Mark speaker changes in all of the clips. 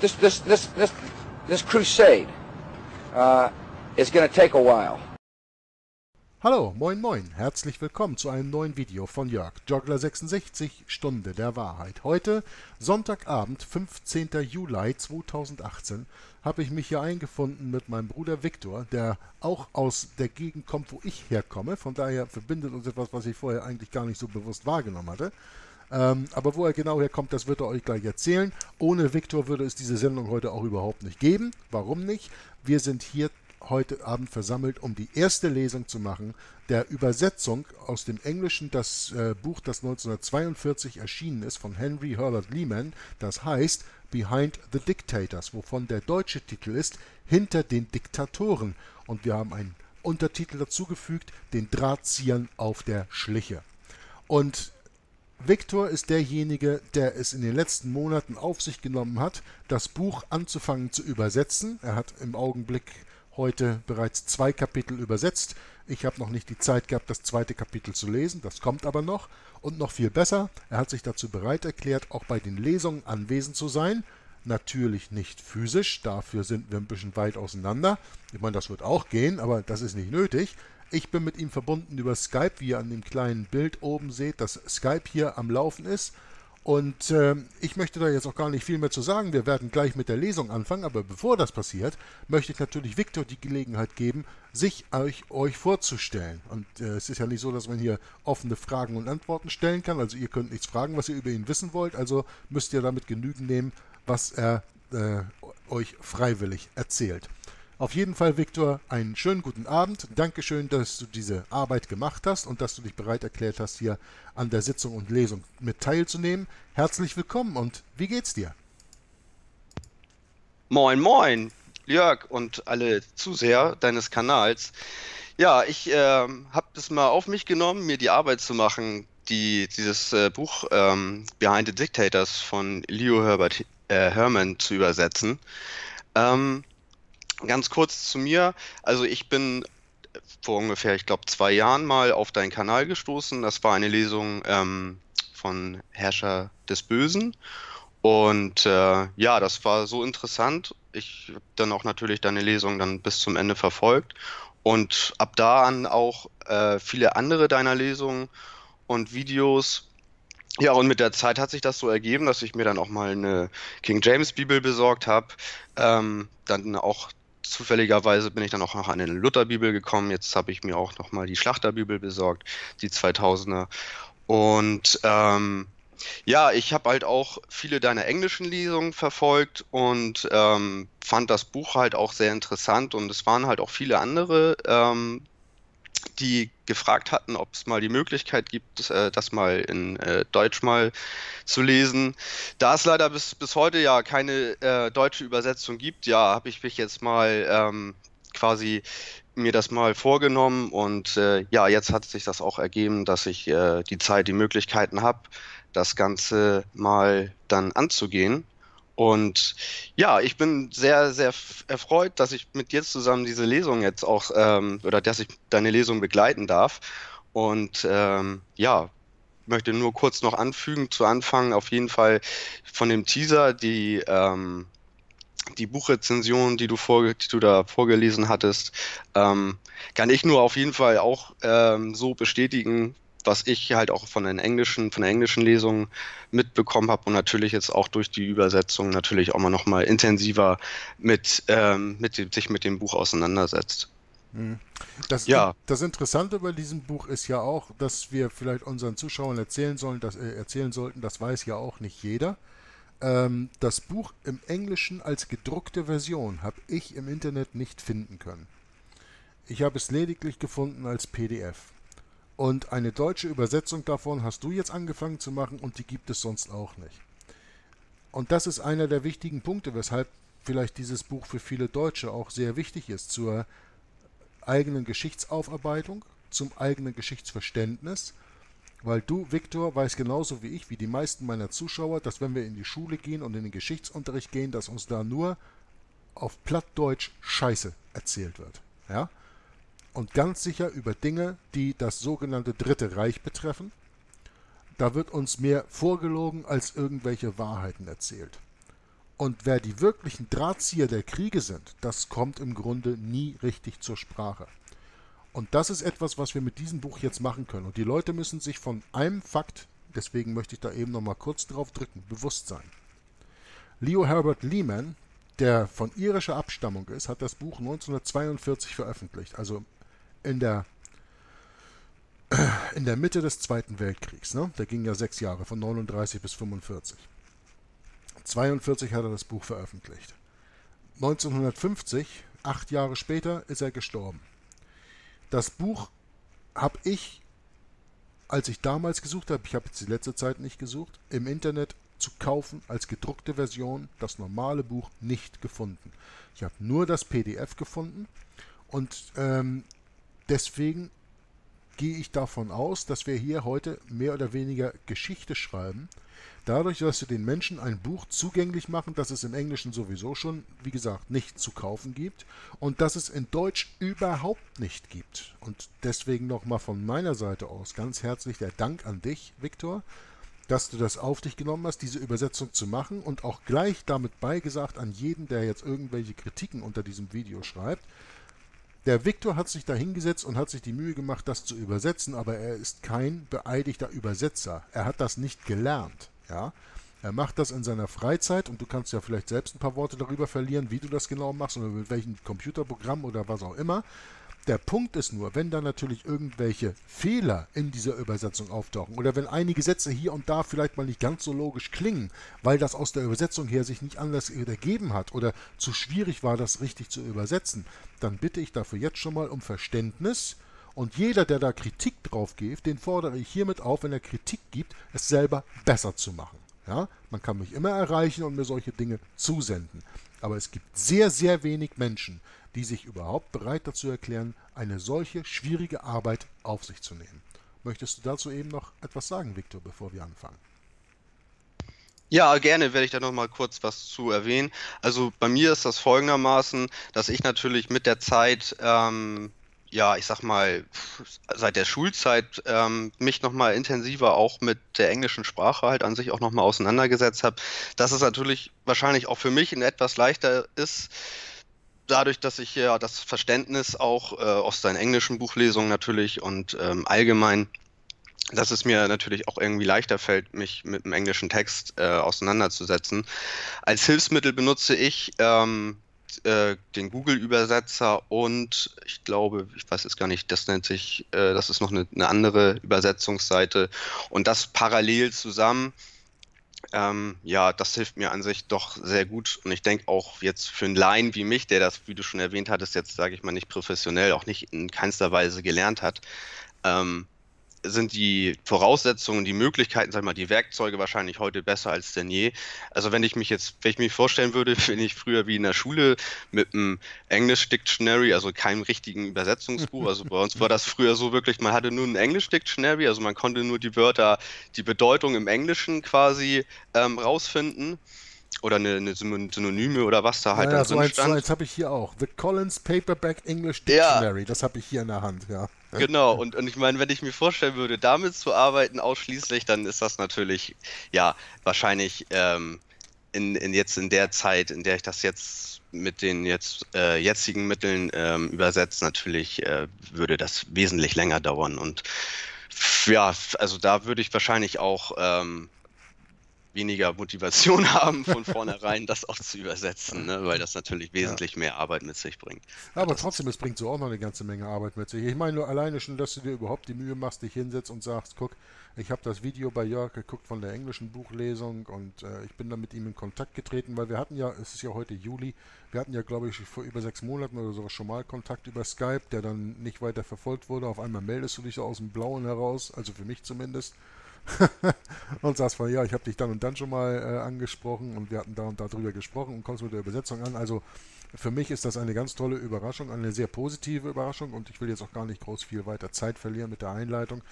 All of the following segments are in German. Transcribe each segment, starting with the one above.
Speaker 1: this this this this this crusade uh, is going to take a while.
Speaker 2: Hallo, moin moin, herzlich willkommen zu einem neuen Video von Jörg, Joggler66, Stunde der Wahrheit. Heute, Sonntagabend, 15. Juli 2018, habe ich mich hier eingefunden mit meinem Bruder Viktor, der auch aus der Gegend kommt, wo ich herkomme. Von daher verbindet uns etwas, was ich vorher eigentlich gar nicht so bewusst wahrgenommen hatte. Ähm, aber wo er genau herkommt, das wird er euch gleich erzählen. Ohne Viktor würde es diese Sendung heute auch überhaupt nicht geben. Warum nicht? Wir sind hier heute Abend versammelt, um die erste Lesung zu machen der Übersetzung aus dem Englischen das äh, Buch, das 1942 erschienen ist, von Henry Herbert Lehman, das heißt Behind the Dictators, wovon der deutsche Titel ist Hinter den Diktatoren. Und wir haben einen Untertitel dazugefügt, den Drahtziehern auf der Schliche. Und Viktor ist derjenige, der es in den letzten Monaten auf sich genommen hat, das Buch anzufangen zu übersetzen. Er hat im Augenblick heute bereits zwei Kapitel übersetzt. Ich habe noch nicht die Zeit gehabt, das zweite Kapitel zu lesen, das kommt aber noch. Und noch viel besser, er hat sich dazu bereit erklärt, auch bei den Lesungen anwesend zu sein. Natürlich nicht physisch, dafür sind wir ein bisschen weit auseinander. Ich meine, das wird auch gehen, aber das ist nicht nötig. Ich bin mit ihm verbunden über Skype, wie ihr an dem kleinen Bild oben seht, dass Skype hier am Laufen ist. Und äh, ich möchte da jetzt auch gar nicht viel mehr zu sagen. Wir werden gleich mit der Lesung anfangen, aber bevor das passiert, möchte ich natürlich Viktor die Gelegenheit geben, sich euch, euch vorzustellen. Und äh, es ist ja nicht so, dass man hier offene Fragen und Antworten stellen kann. Also ihr könnt nichts fragen, was ihr über ihn wissen wollt. Also müsst ihr damit Genügen nehmen, was er äh, euch freiwillig erzählt. Auf jeden Fall, Viktor, einen schönen guten Abend. Dankeschön, dass du diese Arbeit gemacht hast und dass du dich bereit erklärt hast, hier an der Sitzung und Lesung mit teilzunehmen. Herzlich willkommen und wie geht's dir?
Speaker 3: Moin, moin, Jörg und alle Zuseher deines Kanals. Ja, ich äh, habe das mal auf mich genommen, mir die Arbeit zu machen, die, dieses äh, Buch ähm, Behind the Dictators von Leo Herbert äh, Herman zu übersetzen. Ähm, Ganz kurz zu mir. Also ich bin vor ungefähr, ich glaube, zwei Jahren mal auf deinen Kanal gestoßen. Das war eine Lesung ähm, von Herrscher des Bösen. Und äh, ja, das war so interessant. Ich habe dann auch natürlich deine Lesung dann bis zum Ende verfolgt. Und ab da an auch äh, viele andere deiner Lesungen und Videos. Ja, und mit der Zeit hat sich das so ergeben, dass ich mir dann auch mal eine King James Bibel besorgt habe. Ähm, dann auch zufälligerweise bin ich dann auch noch an eine Lutherbibel gekommen. Jetzt habe ich mir auch noch mal die Schlachterbibel besorgt, die 2000er. Und ähm, ja, ich habe halt auch viele deiner englischen Lesungen verfolgt und ähm, fand das Buch halt auch sehr interessant und es waren halt auch viele andere ähm, die gefragt hatten, ob es mal die Möglichkeit gibt, äh, das mal in äh, Deutsch mal zu lesen. Da es leider bis, bis heute ja keine äh, deutsche Übersetzung gibt, ja, habe ich mich jetzt mal ähm, quasi mir das mal vorgenommen und äh, ja, jetzt hat sich das auch ergeben, dass ich äh, die Zeit, die Möglichkeiten habe, das Ganze mal dann anzugehen. Und ja, ich bin sehr, sehr erfreut, dass ich mit dir zusammen diese Lesung jetzt auch, ähm, oder dass ich deine Lesung begleiten darf. Und ähm, ja, möchte nur kurz noch anfügen zu Anfang auf jeden Fall von dem Teaser die ähm, die Buchrezension, die du, vorge die du da vorgelesen hattest, ähm, kann ich nur auf jeden Fall auch ähm, so bestätigen, was ich halt auch von den englischen, von der englischen Lesung mitbekommen habe und natürlich jetzt auch durch die Übersetzung natürlich auch mal nochmal intensiver mit, ähm, mit dem, sich mit dem Buch auseinandersetzt.
Speaker 2: Hm. Das, ja. das Interessante bei diesem Buch ist ja auch, dass wir vielleicht unseren Zuschauern erzählen sollen, dass, äh, erzählen sollten, das weiß ja auch nicht jeder. Ähm, das Buch im Englischen als gedruckte Version habe ich im Internet nicht finden können. Ich habe es lediglich gefunden als PDF. Und eine deutsche Übersetzung davon hast du jetzt angefangen zu machen und die gibt es sonst auch nicht. Und das ist einer der wichtigen Punkte, weshalb vielleicht dieses Buch für viele Deutsche auch sehr wichtig ist zur eigenen Geschichtsaufarbeitung, zum eigenen Geschichtsverständnis, weil du, Viktor, weißt genauso wie ich, wie die meisten meiner Zuschauer, dass wenn wir in die Schule gehen und in den Geschichtsunterricht gehen, dass uns da nur auf Plattdeutsch Scheiße erzählt wird. Ja? Und ganz sicher über Dinge, die das sogenannte Dritte Reich betreffen. Da wird uns mehr vorgelogen als irgendwelche Wahrheiten erzählt. Und wer die wirklichen Drahtzieher der Kriege sind, das kommt im Grunde nie richtig zur Sprache. Und das ist etwas, was wir mit diesem Buch jetzt machen können. Und die Leute müssen sich von einem Fakt, deswegen möchte ich da eben nochmal kurz drauf drücken, bewusst sein. Leo Herbert Lehman, der von irischer Abstammung ist, hat das Buch 1942 veröffentlicht, also in der, in der Mitte des Zweiten Weltkriegs. Ne? Der ging ja sechs Jahre, von 39 bis 45. 1942 hat er das Buch veröffentlicht. 1950, acht Jahre später, ist er gestorben. Das Buch habe ich, als ich damals gesucht habe, ich habe jetzt die letzte Zeit nicht gesucht, im Internet zu kaufen als gedruckte Version, das normale Buch nicht gefunden. Ich habe nur das PDF gefunden und ähm, deswegen gehe ich davon aus, dass wir hier heute mehr oder weniger Geschichte schreiben Dadurch, dass wir den Menschen ein Buch zugänglich machen, das es im Englischen sowieso schon, wie gesagt, nicht zu kaufen gibt und das es in Deutsch überhaupt nicht gibt. Und deswegen nochmal von meiner Seite aus ganz herzlich der Dank an dich, Viktor, dass du das auf dich genommen hast, diese Übersetzung zu machen und auch gleich damit beigesagt an jeden, der jetzt irgendwelche Kritiken unter diesem Video schreibt. Der Viktor hat sich da hingesetzt und hat sich die Mühe gemacht, das zu übersetzen, aber er ist kein beeidigter Übersetzer. Er hat das nicht gelernt. Ja? Er macht das in seiner Freizeit und du kannst ja vielleicht selbst ein paar Worte darüber verlieren, wie du das genau machst oder mit welchem Computerprogramm oder was auch immer. Der Punkt ist nur, wenn da natürlich irgendwelche Fehler in dieser Übersetzung auftauchen oder wenn einige Sätze hier und da vielleicht mal nicht ganz so logisch klingen, weil das aus der Übersetzung her sich nicht anders ergeben hat oder zu schwierig war, das richtig zu übersetzen, dann bitte ich dafür jetzt schon mal um Verständnis und jeder, der da Kritik drauf gibt, den fordere ich hiermit auf, wenn er Kritik gibt, es selber besser zu machen. Ja? Man kann mich immer erreichen und mir solche Dinge zusenden. Aber es gibt sehr, sehr wenig Menschen, die sich überhaupt bereit dazu erklären, eine solche schwierige Arbeit auf sich zu nehmen. Möchtest du dazu eben noch etwas sagen, Viktor, bevor wir anfangen?
Speaker 3: Ja, gerne werde ich da noch mal kurz was zu erwähnen. Also bei mir ist das folgendermaßen, dass ich natürlich mit der Zeit ähm, ja, ich sag mal, seit der Schulzeit ähm, mich nochmal intensiver auch mit der englischen Sprache halt an sich auch nochmal auseinandergesetzt habe, dass es natürlich wahrscheinlich auch für mich etwas leichter ist, dadurch, dass ich ja das Verständnis auch äh, aus deinen englischen Buchlesungen natürlich und ähm, allgemein, dass es mir natürlich auch irgendwie leichter fällt, mich mit dem englischen Text äh, auseinanderzusetzen. Als Hilfsmittel benutze ich ähm, äh, den Google-Übersetzer und ich glaube, ich weiß jetzt gar nicht, das nennt sich, äh, das ist noch eine, eine, andere Übersetzungsseite und das parallel zusammen. Ähm, ja, das hilft mir an sich doch sehr gut. Und ich denke auch jetzt für einen Laien wie mich, der das, wie du schon erwähnt hattest, jetzt sage ich mal nicht professionell, auch nicht in keinster Weise gelernt hat, ähm, sind die Voraussetzungen, die Möglichkeiten, sag mal, die Werkzeuge wahrscheinlich heute besser als denn je. Also wenn ich mich jetzt, wenn ich mich vorstellen würde, wenn ich früher wie in der Schule mit einem English Dictionary, also keinem richtigen Übersetzungsbuch, also bei uns war das früher so wirklich, man hatte nur ein English Dictionary, also man konnte nur die Wörter, die Bedeutung im Englischen quasi ähm, rausfinden oder eine, eine, Synonyme oder was da halt ja,
Speaker 2: dann so drin stand. So eins habe ich hier auch. The Collins Paperback English Dictionary. Ja. Das habe ich hier in der Hand, ja.
Speaker 3: Genau, und, und ich meine, wenn ich mir vorstellen würde, damit zu arbeiten ausschließlich, dann ist das natürlich, ja, wahrscheinlich ähm, in, in jetzt in der Zeit, in der ich das jetzt mit den jetzt äh, jetzigen Mitteln ähm, übersetze, natürlich äh, würde das wesentlich länger dauern. Und ja, also da würde ich wahrscheinlich auch ähm, weniger Motivation haben, von vornherein das auch zu übersetzen, ne? weil das natürlich wesentlich ja. mehr Arbeit mit sich bringt.
Speaker 2: Aber trotzdem, es bringt so auch noch eine ganze Menge Arbeit mit sich. Ich meine nur alleine schon, dass du dir überhaupt die Mühe machst, dich hinsetzt und sagst, guck, ich habe das Video bei Jörg geguckt von der englischen Buchlesung und äh, ich bin dann mit ihm in Kontakt getreten, weil wir hatten ja, es ist ja heute Juli, wir hatten ja, glaube ich, vor über sechs Monaten oder sowas schon mal Kontakt über Skype, der dann nicht weiter verfolgt wurde. Auf einmal meldest du dich so aus dem Blauen heraus, also für mich zumindest. und sagst von, ja, ich habe dich dann und dann schon mal äh, angesprochen und wir hatten da und da drüber gesprochen und kommst mit der Übersetzung an. Also für mich ist das eine ganz tolle Überraschung, eine sehr positive Überraschung und ich will jetzt auch gar nicht groß viel weiter Zeit verlieren mit der Einleitung.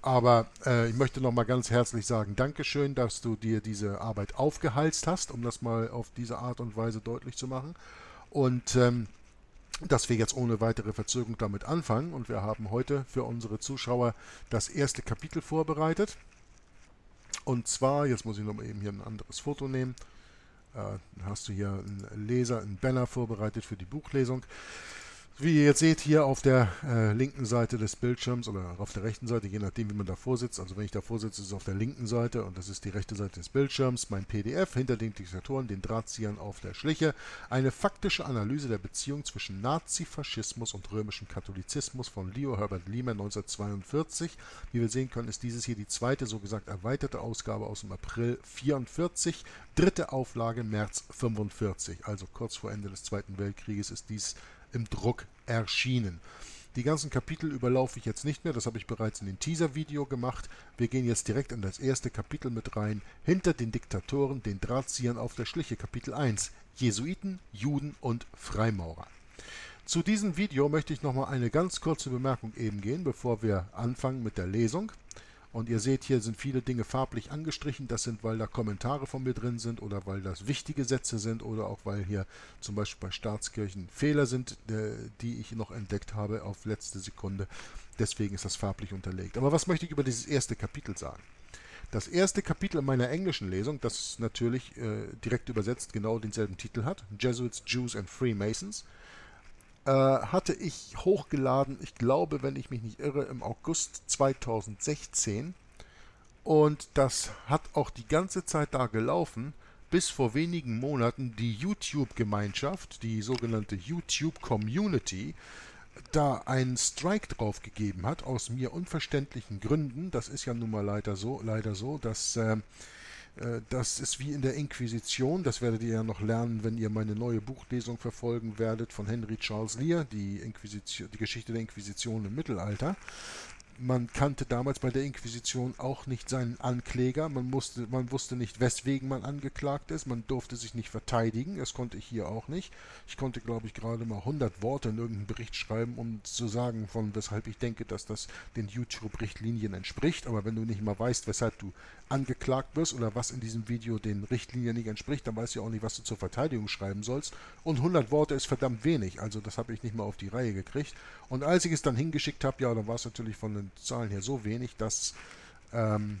Speaker 2: Aber äh, ich möchte nochmal ganz herzlich sagen, Dankeschön, dass du dir diese Arbeit aufgehalst hast, um das mal auf diese Art und Weise deutlich zu machen. Und ähm, dass wir jetzt ohne weitere Verzögerung damit anfangen. Und wir haben heute für unsere Zuschauer das erste Kapitel vorbereitet. Und zwar, jetzt muss ich noch mal eben hier ein anderes Foto nehmen. Äh, hast du hier einen Leser, einen Banner vorbereitet für die Buchlesung. Wie ihr jetzt seht, hier auf der äh, linken Seite des Bildschirms oder auf der rechten Seite, je nachdem, wie man davor sitzt. Also wenn ich davor sitze, ist es auf der linken Seite und das ist die rechte Seite des Bildschirms. Mein PDF hinter den Diktatoren, den Drahtziehern auf der Schliche. Eine faktische Analyse der Beziehung zwischen Nazifaschismus und römischem Katholizismus von Leo Herbert Lehman 1942. Wie wir sehen können, ist dieses hier die zweite, so gesagt erweiterte Ausgabe aus dem April 44. Dritte Auflage März 45. Also kurz vor Ende des Zweiten Weltkrieges ist dies im Druck erschienen. Die ganzen Kapitel überlaufe ich jetzt nicht mehr, das habe ich bereits in dem Teaser-Video gemacht. Wir gehen jetzt direkt in das erste Kapitel mit rein. Hinter den Diktatoren, den Drahtziehern auf der Schliche, Kapitel 1. Jesuiten, Juden und Freimaurer. Zu diesem Video möchte ich nochmal eine ganz kurze Bemerkung eben gehen, bevor wir anfangen mit der Lesung. Und ihr seht, hier sind viele Dinge farblich angestrichen. Das sind, weil da Kommentare von mir drin sind oder weil das wichtige Sätze sind oder auch weil hier zum Beispiel bei Staatskirchen Fehler sind, die ich noch entdeckt habe auf letzte Sekunde. Deswegen ist das farblich unterlegt. Aber was möchte ich über dieses erste Kapitel sagen? Das erste Kapitel in meiner englischen Lesung, das natürlich äh, direkt übersetzt genau denselben Titel hat, Jesuits, Jews and Freemasons, äh, hatte ich hochgeladen, ich glaube, wenn ich mich nicht irre, im August 2016. Und das hat auch die ganze Zeit da gelaufen, bis vor wenigen Monaten die YouTube-Gemeinschaft, die sogenannte YouTube-Community, da einen Strike drauf gegeben hat, aus mir unverständlichen Gründen. Das ist ja nun mal leider so, leider so, dass äh, das ist wie in der Inquisition, das werdet ihr ja noch lernen, wenn ihr meine neue Buchlesung verfolgen werdet von Henry Charles Lear, die, Inquisition, die Geschichte der Inquisition im Mittelalter man kannte damals bei der Inquisition auch nicht seinen Ankläger, man, musste, man wusste nicht, weswegen man angeklagt ist, man durfte sich nicht verteidigen, das konnte ich hier auch nicht. Ich konnte, glaube ich, gerade mal 100 Worte in irgendeinen Bericht schreiben, um zu sagen, von weshalb ich denke, dass das den YouTube-Richtlinien entspricht, aber wenn du nicht mal weißt, weshalb du angeklagt wirst oder was in diesem Video den Richtlinien nicht entspricht, dann weißt du auch nicht, was du zur Verteidigung schreiben sollst. Und 100 Worte ist verdammt wenig, also das habe ich nicht mal auf die Reihe gekriegt. Und als ich es dann hingeschickt habe, ja, dann war es natürlich von den Zahlen her so wenig, dass ähm,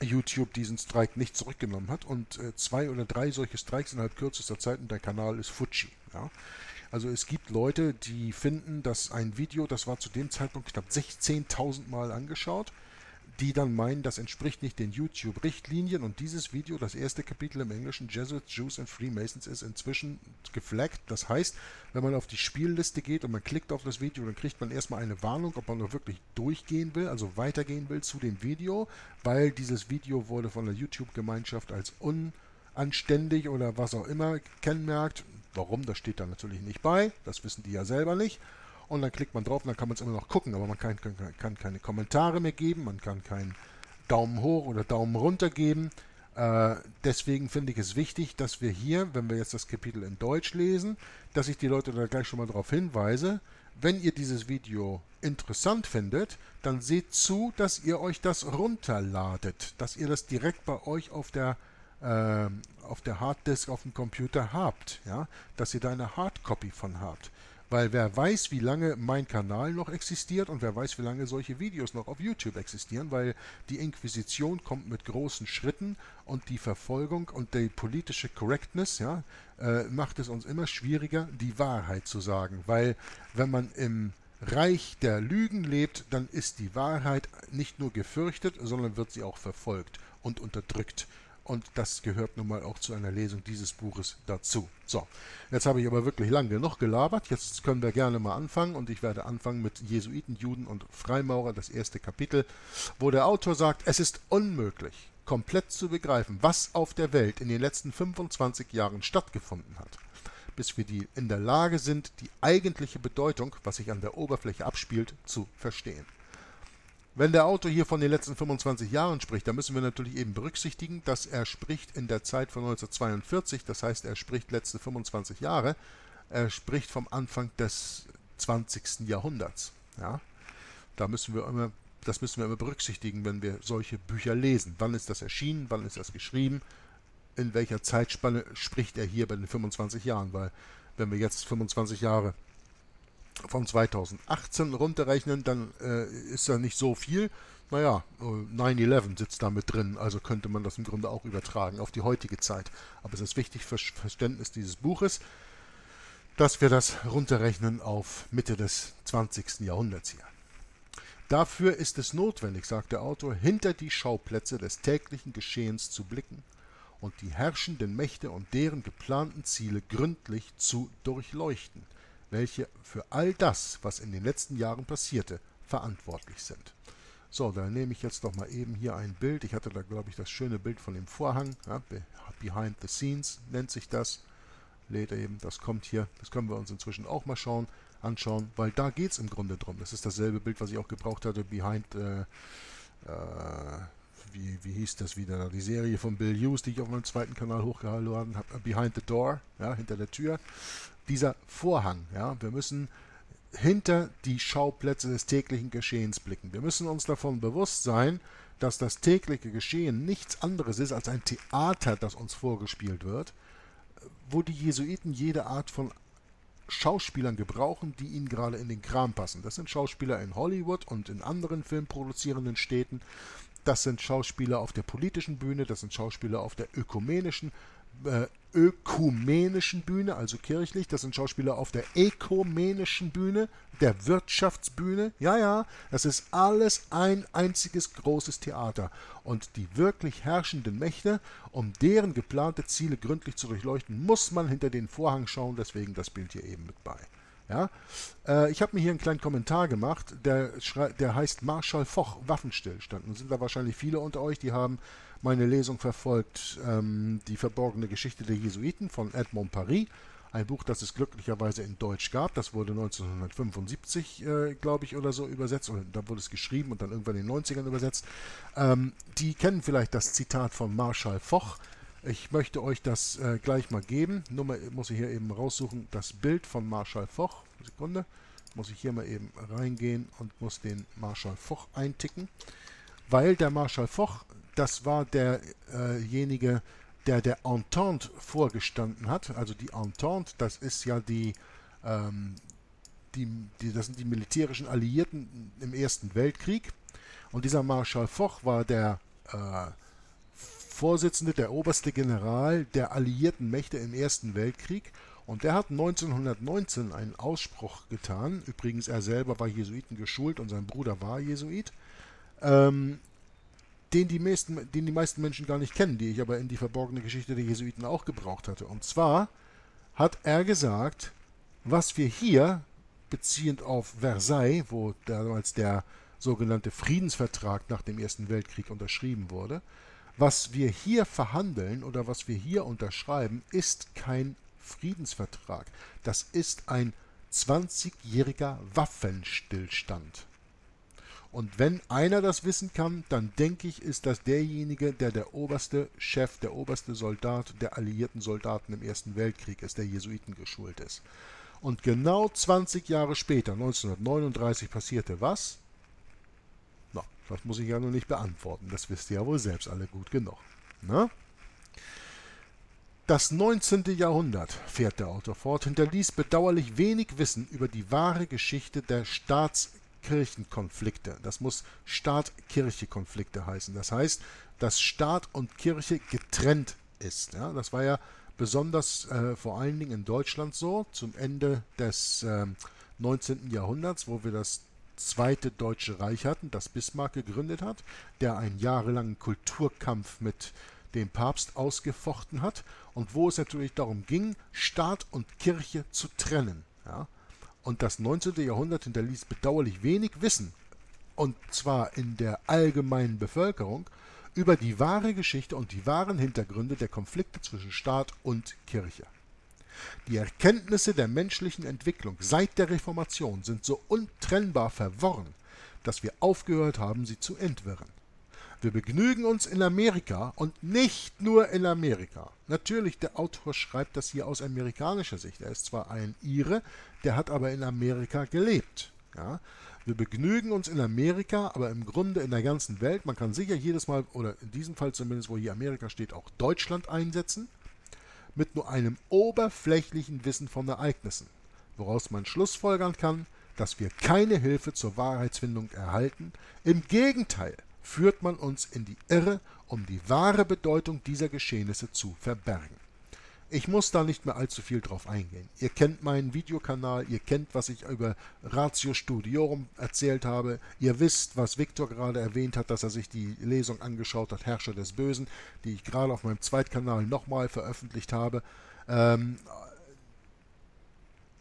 Speaker 2: YouTube diesen Strike nicht zurückgenommen hat und äh, zwei oder drei solche Strikes innerhalb kürzester Zeit und der Kanal ist Fuji. Ja. Also es gibt Leute, die finden, dass ein Video, das war zu dem Zeitpunkt knapp 16.000 Mal angeschaut, die dann meinen, das entspricht nicht den YouTube-Richtlinien und dieses Video, das erste Kapitel im Englischen, Jesuits, Jews and Freemasons, ist inzwischen geflaggt. Das heißt, wenn man auf die Spielliste geht und man klickt auf das Video, dann kriegt man erstmal eine Warnung, ob man noch wirklich durchgehen will, also weitergehen will zu dem Video, weil dieses Video wurde von der YouTube-Gemeinschaft als unanständig oder was auch immer kennmerkt. Warum, das steht da natürlich nicht bei, das wissen die ja selber nicht und dann klickt man drauf und dann kann man es immer noch gucken, aber man kann, kann, kann, keine Kommentare mehr geben, man kann keinen Daumen hoch oder Daumen runter geben. Äh, deswegen finde ich es wichtig, dass wir hier, wenn wir jetzt das Kapitel in Deutsch lesen, dass ich die Leute da gleich schon mal darauf hinweise, wenn ihr dieses Video interessant findet, dann seht zu, dass ihr euch das runterladet, dass ihr das direkt bei euch auf der äh, auf der Harddisk auf dem Computer habt, ja, dass ihr da eine Hardcopy von habt. Weil wer weiß, wie lange mein Kanal noch existiert und wer weiß, wie lange solche Videos noch auf YouTube existieren, weil die Inquisition kommt mit großen Schritten und die Verfolgung und die politische Correctness ja, äh, macht es uns immer schwieriger, die Wahrheit zu sagen. Weil wenn man im Reich der Lügen lebt, dann ist die Wahrheit nicht nur gefürchtet, sondern wird sie auch verfolgt und unterdrückt. Und das gehört nun mal auch zu einer Lesung dieses Buches dazu. So, jetzt habe ich aber wirklich lange genug gelabert. Jetzt können wir gerne mal anfangen. Und ich werde anfangen mit Jesuiten, Juden und Freimaurer, das erste Kapitel, wo der Autor sagt, es ist unmöglich, komplett zu begreifen, was auf der Welt in den letzten 25 Jahren stattgefunden hat, bis wir die in der Lage sind, die eigentliche Bedeutung, was sich an der Oberfläche abspielt, zu verstehen. Wenn der Autor hier von den letzten 25 Jahren spricht, dann müssen wir natürlich eben berücksichtigen, dass er spricht in der Zeit von 1942, das heißt, er spricht letzte 25 Jahre, er spricht vom Anfang des 20. Jahrhunderts. Ja? Da müssen wir immer, das müssen wir immer berücksichtigen, wenn wir solche Bücher lesen. Wann ist das erschienen, wann ist das geschrieben, in welcher Zeitspanne spricht er hier bei den 25 Jahren, weil wenn wir jetzt 25 Jahre von 2018 runterrechnen, dann äh, ist da nicht so viel. Naja, 9-11 sitzt da mit drin, also könnte man das im Grunde auch übertragen auf die heutige Zeit. Aber es ist wichtig für Verständnis dieses Buches, dass wir das runterrechnen auf Mitte des 20. Jahrhunderts hier. Dafür ist es notwendig, sagt der Autor, hinter die Schauplätze des täglichen Geschehens zu blicken und die herrschenden Mächte und deren geplanten Ziele gründlich zu durchleuchten, welche für all das, was in den letzten Jahren passierte, verantwortlich sind. So, dann nehme ich jetzt doch mal eben hier ein Bild. Ich hatte da, glaube ich, das schöne Bild von dem Vorhang. Ja, Behind the Scenes nennt sich das. Lädt eben, das kommt hier. Das können wir uns inzwischen auch mal schauen, anschauen, weil da geht es im Grunde drum. Das ist dasselbe Bild, was ich auch gebraucht hatte. Behind, äh, äh, wie, wie hieß das wieder? Die Serie von Bill Hughes, die ich auf meinem zweiten Kanal hochgeladen habe. Behind the Door, ja, hinter der Tür. Dieser Vorhang, ja, wir müssen hinter die Schauplätze des täglichen Geschehens blicken. Wir müssen uns davon bewusst sein, dass das tägliche Geschehen nichts anderes ist als ein Theater, das uns vorgespielt wird, wo die Jesuiten jede Art von Schauspielern gebrauchen, die ihnen gerade in den Kram passen. Das sind Schauspieler in Hollywood und in anderen filmproduzierenden Städten. Das sind Schauspieler auf der politischen Bühne, das sind Schauspieler auf der ökumenischen äh, ökumenischen Bühne, also kirchlich. Das sind Schauspieler auf der ökumenischen Bühne, der Wirtschaftsbühne. Ja, ja, das ist alles ein einziges großes Theater. Und die wirklich herrschenden Mächte, um deren geplante Ziele gründlich zu durchleuchten, muss man hinter den Vorhang schauen. Deswegen das Bild hier eben mit bei. Ja? Äh, ich habe mir hier einen kleinen Kommentar gemacht, der, der heißt Marschall Foch, Waffenstillstand. Nun sind da wahrscheinlich viele unter euch, die haben meine Lesung verfolgt, ähm, Die verborgene Geschichte der Jesuiten von Edmond Paris. Ein Buch, das es glücklicherweise in Deutsch gab. Das wurde 1975, äh, glaube ich, oder so übersetzt. Oder da wurde es geschrieben und dann irgendwann in den 90ern übersetzt. Ähm, die kennen vielleicht das Zitat von Marschall Foch. Ich möchte euch das äh, gleich mal geben. Nur mal, muss ich hier eben raussuchen, das Bild von Marschall Foch. Sekunde. Muss ich hier mal eben reingehen und muss den Marschall Foch einticken. Weil der Marschall Foch, das war derjenige, der der Entente vorgestanden hat. Also die Entente, das ist ja die, ähm, die, die, das sind die militärischen Alliierten im Ersten Weltkrieg. Und dieser Marschall Foch war der äh, Vorsitzende, der oberste General der alliierten Mächte im Ersten Weltkrieg. Und der hat 1919 einen Ausspruch getan. Übrigens, er selber war Jesuiten geschult und sein Bruder war Jesuit. Ähm, den, die meisten, den die meisten Menschen gar nicht kennen, die ich aber in die verborgene Geschichte der Jesuiten auch gebraucht hatte. Und zwar hat er gesagt, was wir hier, beziehend auf Versailles, wo damals der sogenannte Friedensvertrag nach dem Ersten Weltkrieg unterschrieben wurde, was wir hier verhandeln oder was wir hier unterschreiben, ist kein Friedensvertrag. Das ist ein 20-jähriger Waffenstillstand. Und wenn einer das wissen kann, dann denke ich, ist das derjenige, der der oberste Chef, der oberste Soldat der alliierten Soldaten im Ersten Weltkrieg ist, der Jesuiten geschult ist. Und genau 20 Jahre später, 1939, passierte was? Das muss ich ja noch nicht beantworten. Das wisst ihr ja wohl selbst alle gut genug. Na? Ne? Das 19. Jahrhundert, fährt der Autor fort, hinterließ bedauerlich wenig Wissen über die wahre Geschichte der Staatskirchenkonflikte. Das muss Staat-Kirche-Konflikte heißen. Das heißt, dass Staat und Kirche getrennt ist. Ja, das war ja besonders äh, vor allen Dingen in Deutschland so zum Ende des äh, 19. Jahrhunderts, wo wir das Zweite Deutsche Reich hatten, das Bismarck gegründet hat, der einen jahrelangen Kulturkampf mit dem Papst ausgefochten hat und wo es natürlich darum ging, Staat und Kirche zu trennen. Ja? Und das 19. Jahrhundert hinterließ bedauerlich wenig Wissen, und zwar in der allgemeinen Bevölkerung, über die wahre Geschichte und die wahren Hintergründe der Konflikte zwischen Staat und Kirche. Die Erkenntnisse der menschlichen Entwicklung seit der Reformation sind so untrennbar verworren, dass wir aufgehört haben, sie zu entwirren. Wir begnügen uns in Amerika und nicht nur in Amerika. Natürlich, der Autor schreibt das hier aus amerikanischer Sicht. Er ist zwar ein Ire, der hat aber in Amerika gelebt. Ja? Wir begnügen uns in Amerika, aber im Grunde in der ganzen Welt. Man kann sicher jedes Mal, oder in diesem Fall zumindest, wo hier Amerika steht, auch Deutschland einsetzen mit nur einem oberflächlichen Wissen von Ereignissen. woraus man schlussfolgern kann, dass wir keine Hilfe zur Wahrheitsfindung erhalten. Im Gegenteil führt man uns in die Irre, um die wahre Bedeutung dieser Geschehnisse zu verbergen. Ich muss da nicht mehr allzu viel drauf eingehen. Ihr kennt meinen Videokanal, ihr kennt, was ich über Ratio Studiorum erzählt habe. Ihr wisst, was Viktor gerade erwähnt hat, dass er sich die Lesung angeschaut hat, Herrscher des Bösen, die ich gerade auf meinem Zweitkanal nochmal veröffentlicht habe. Ähm,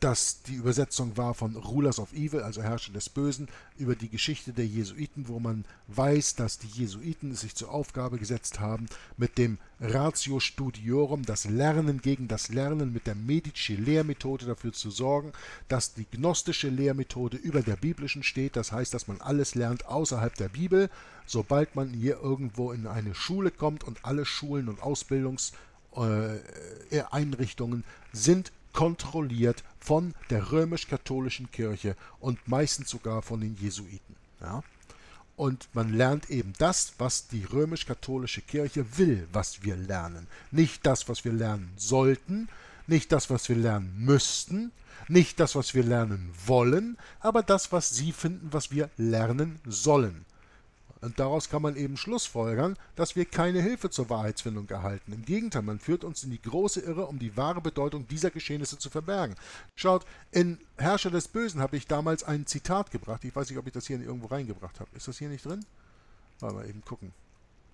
Speaker 2: dass die Übersetzung war von Rulers of Evil, also Herrscher des Bösen, über die Geschichte der Jesuiten, wo man weiß, dass die Jesuiten es sich zur Aufgabe gesetzt haben, mit dem Ratio Studiorum, das Lernen gegen das Lernen, mit der Medici-Lehrmethode dafür zu sorgen, dass die gnostische Lehrmethode über der biblischen steht, das heißt, dass man alles lernt außerhalb der Bibel, sobald man hier irgendwo in eine Schule kommt und alle Schulen und Ausbildungseinrichtungen sind kontrolliert von der römisch-katholischen Kirche und meistens sogar von den Jesuiten. Ja? Und man lernt eben das, was die römisch-katholische Kirche will, was wir lernen. Nicht das, was wir lernen sollten, nicht das, was wir lernen müssten, nicht das, was wir lernen wollen, aber das, was sie finden, was wir lernen sollen. Und daraus kann man eben schlussfolgern, dass wir keine Hilfe zur Wahrheitsfindung erhalten. Im Gegenteil, man führt uns in die große Irre, um die wahre Bedeutung dieser Geschehnisse zu verbergen. Schaut, in Herrscher des Bösen habe ich damals ein Zitat gebracht. Ich weiß nicht, ob ich das hier irgendwo reingebracht habe. Ist das hier nicht drin? Mal eben gucken.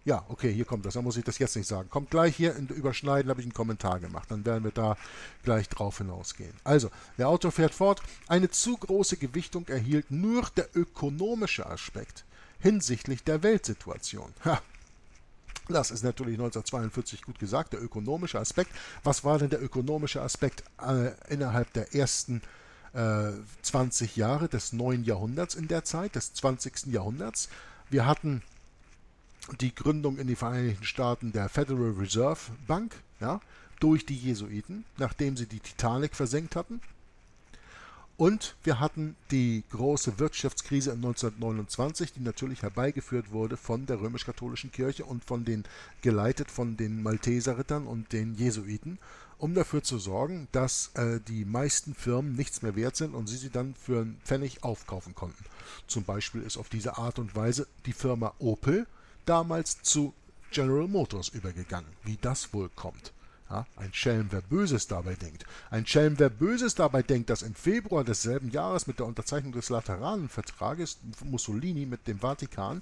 Speaker 2: Ja, okay, hier kommt das. Dann muss ich das jetzt nicht sagen. Kommt gleich hier in Überschneiden, habe ich einen Kommentar gemacht. Dann werden wir da gleich drauf hinausgehen. Also, der Autor fährt fort. Eine zu große Gewichtung erhielt nur der ökonomische Aspekt hinsichtlich der Weltsituation. Ha. Das ist natürlich 1942 gut gesagt, der ökonomische Aspekt. Was war denn der ökonomische Aspekt äh, innerhalb der ersten äh, 20 Jahre des neuen Jahrhunderts in der Zeit, des 20. Jahrhunderts? Wir hatten die Gründung in den Vereinigten Staaten der Federal Reserve Bank ja, durch die Jesuiten, nachdem sie die Titanic versenkt hatten. Und wir hatten die große Wirtschaftskrise in 1929, die natürlich herbeigeführt wurde von der römisch-katholischen Kirche und von den geleitet von den Malteserrittern und den Jesuiten, um dafür zu sorgen, dass äh, die meisten Firmen nichts mehr wert sind und sie sie dann für einen Pfennig aufkaufen konnten. Zum Beispiel ist auf diese Art und Weise die Firma Opel damals zu General Motors übergegangen. Wie das wohl kommt. Ja, ein Schelm, wer Böses dabei denkt. Ein Schelm, wer Böses dabei denkt, dass im Februar desselben Jahres mit der Unterzeichnung des Lateranenvertrages Mussolini mit dem Vatikan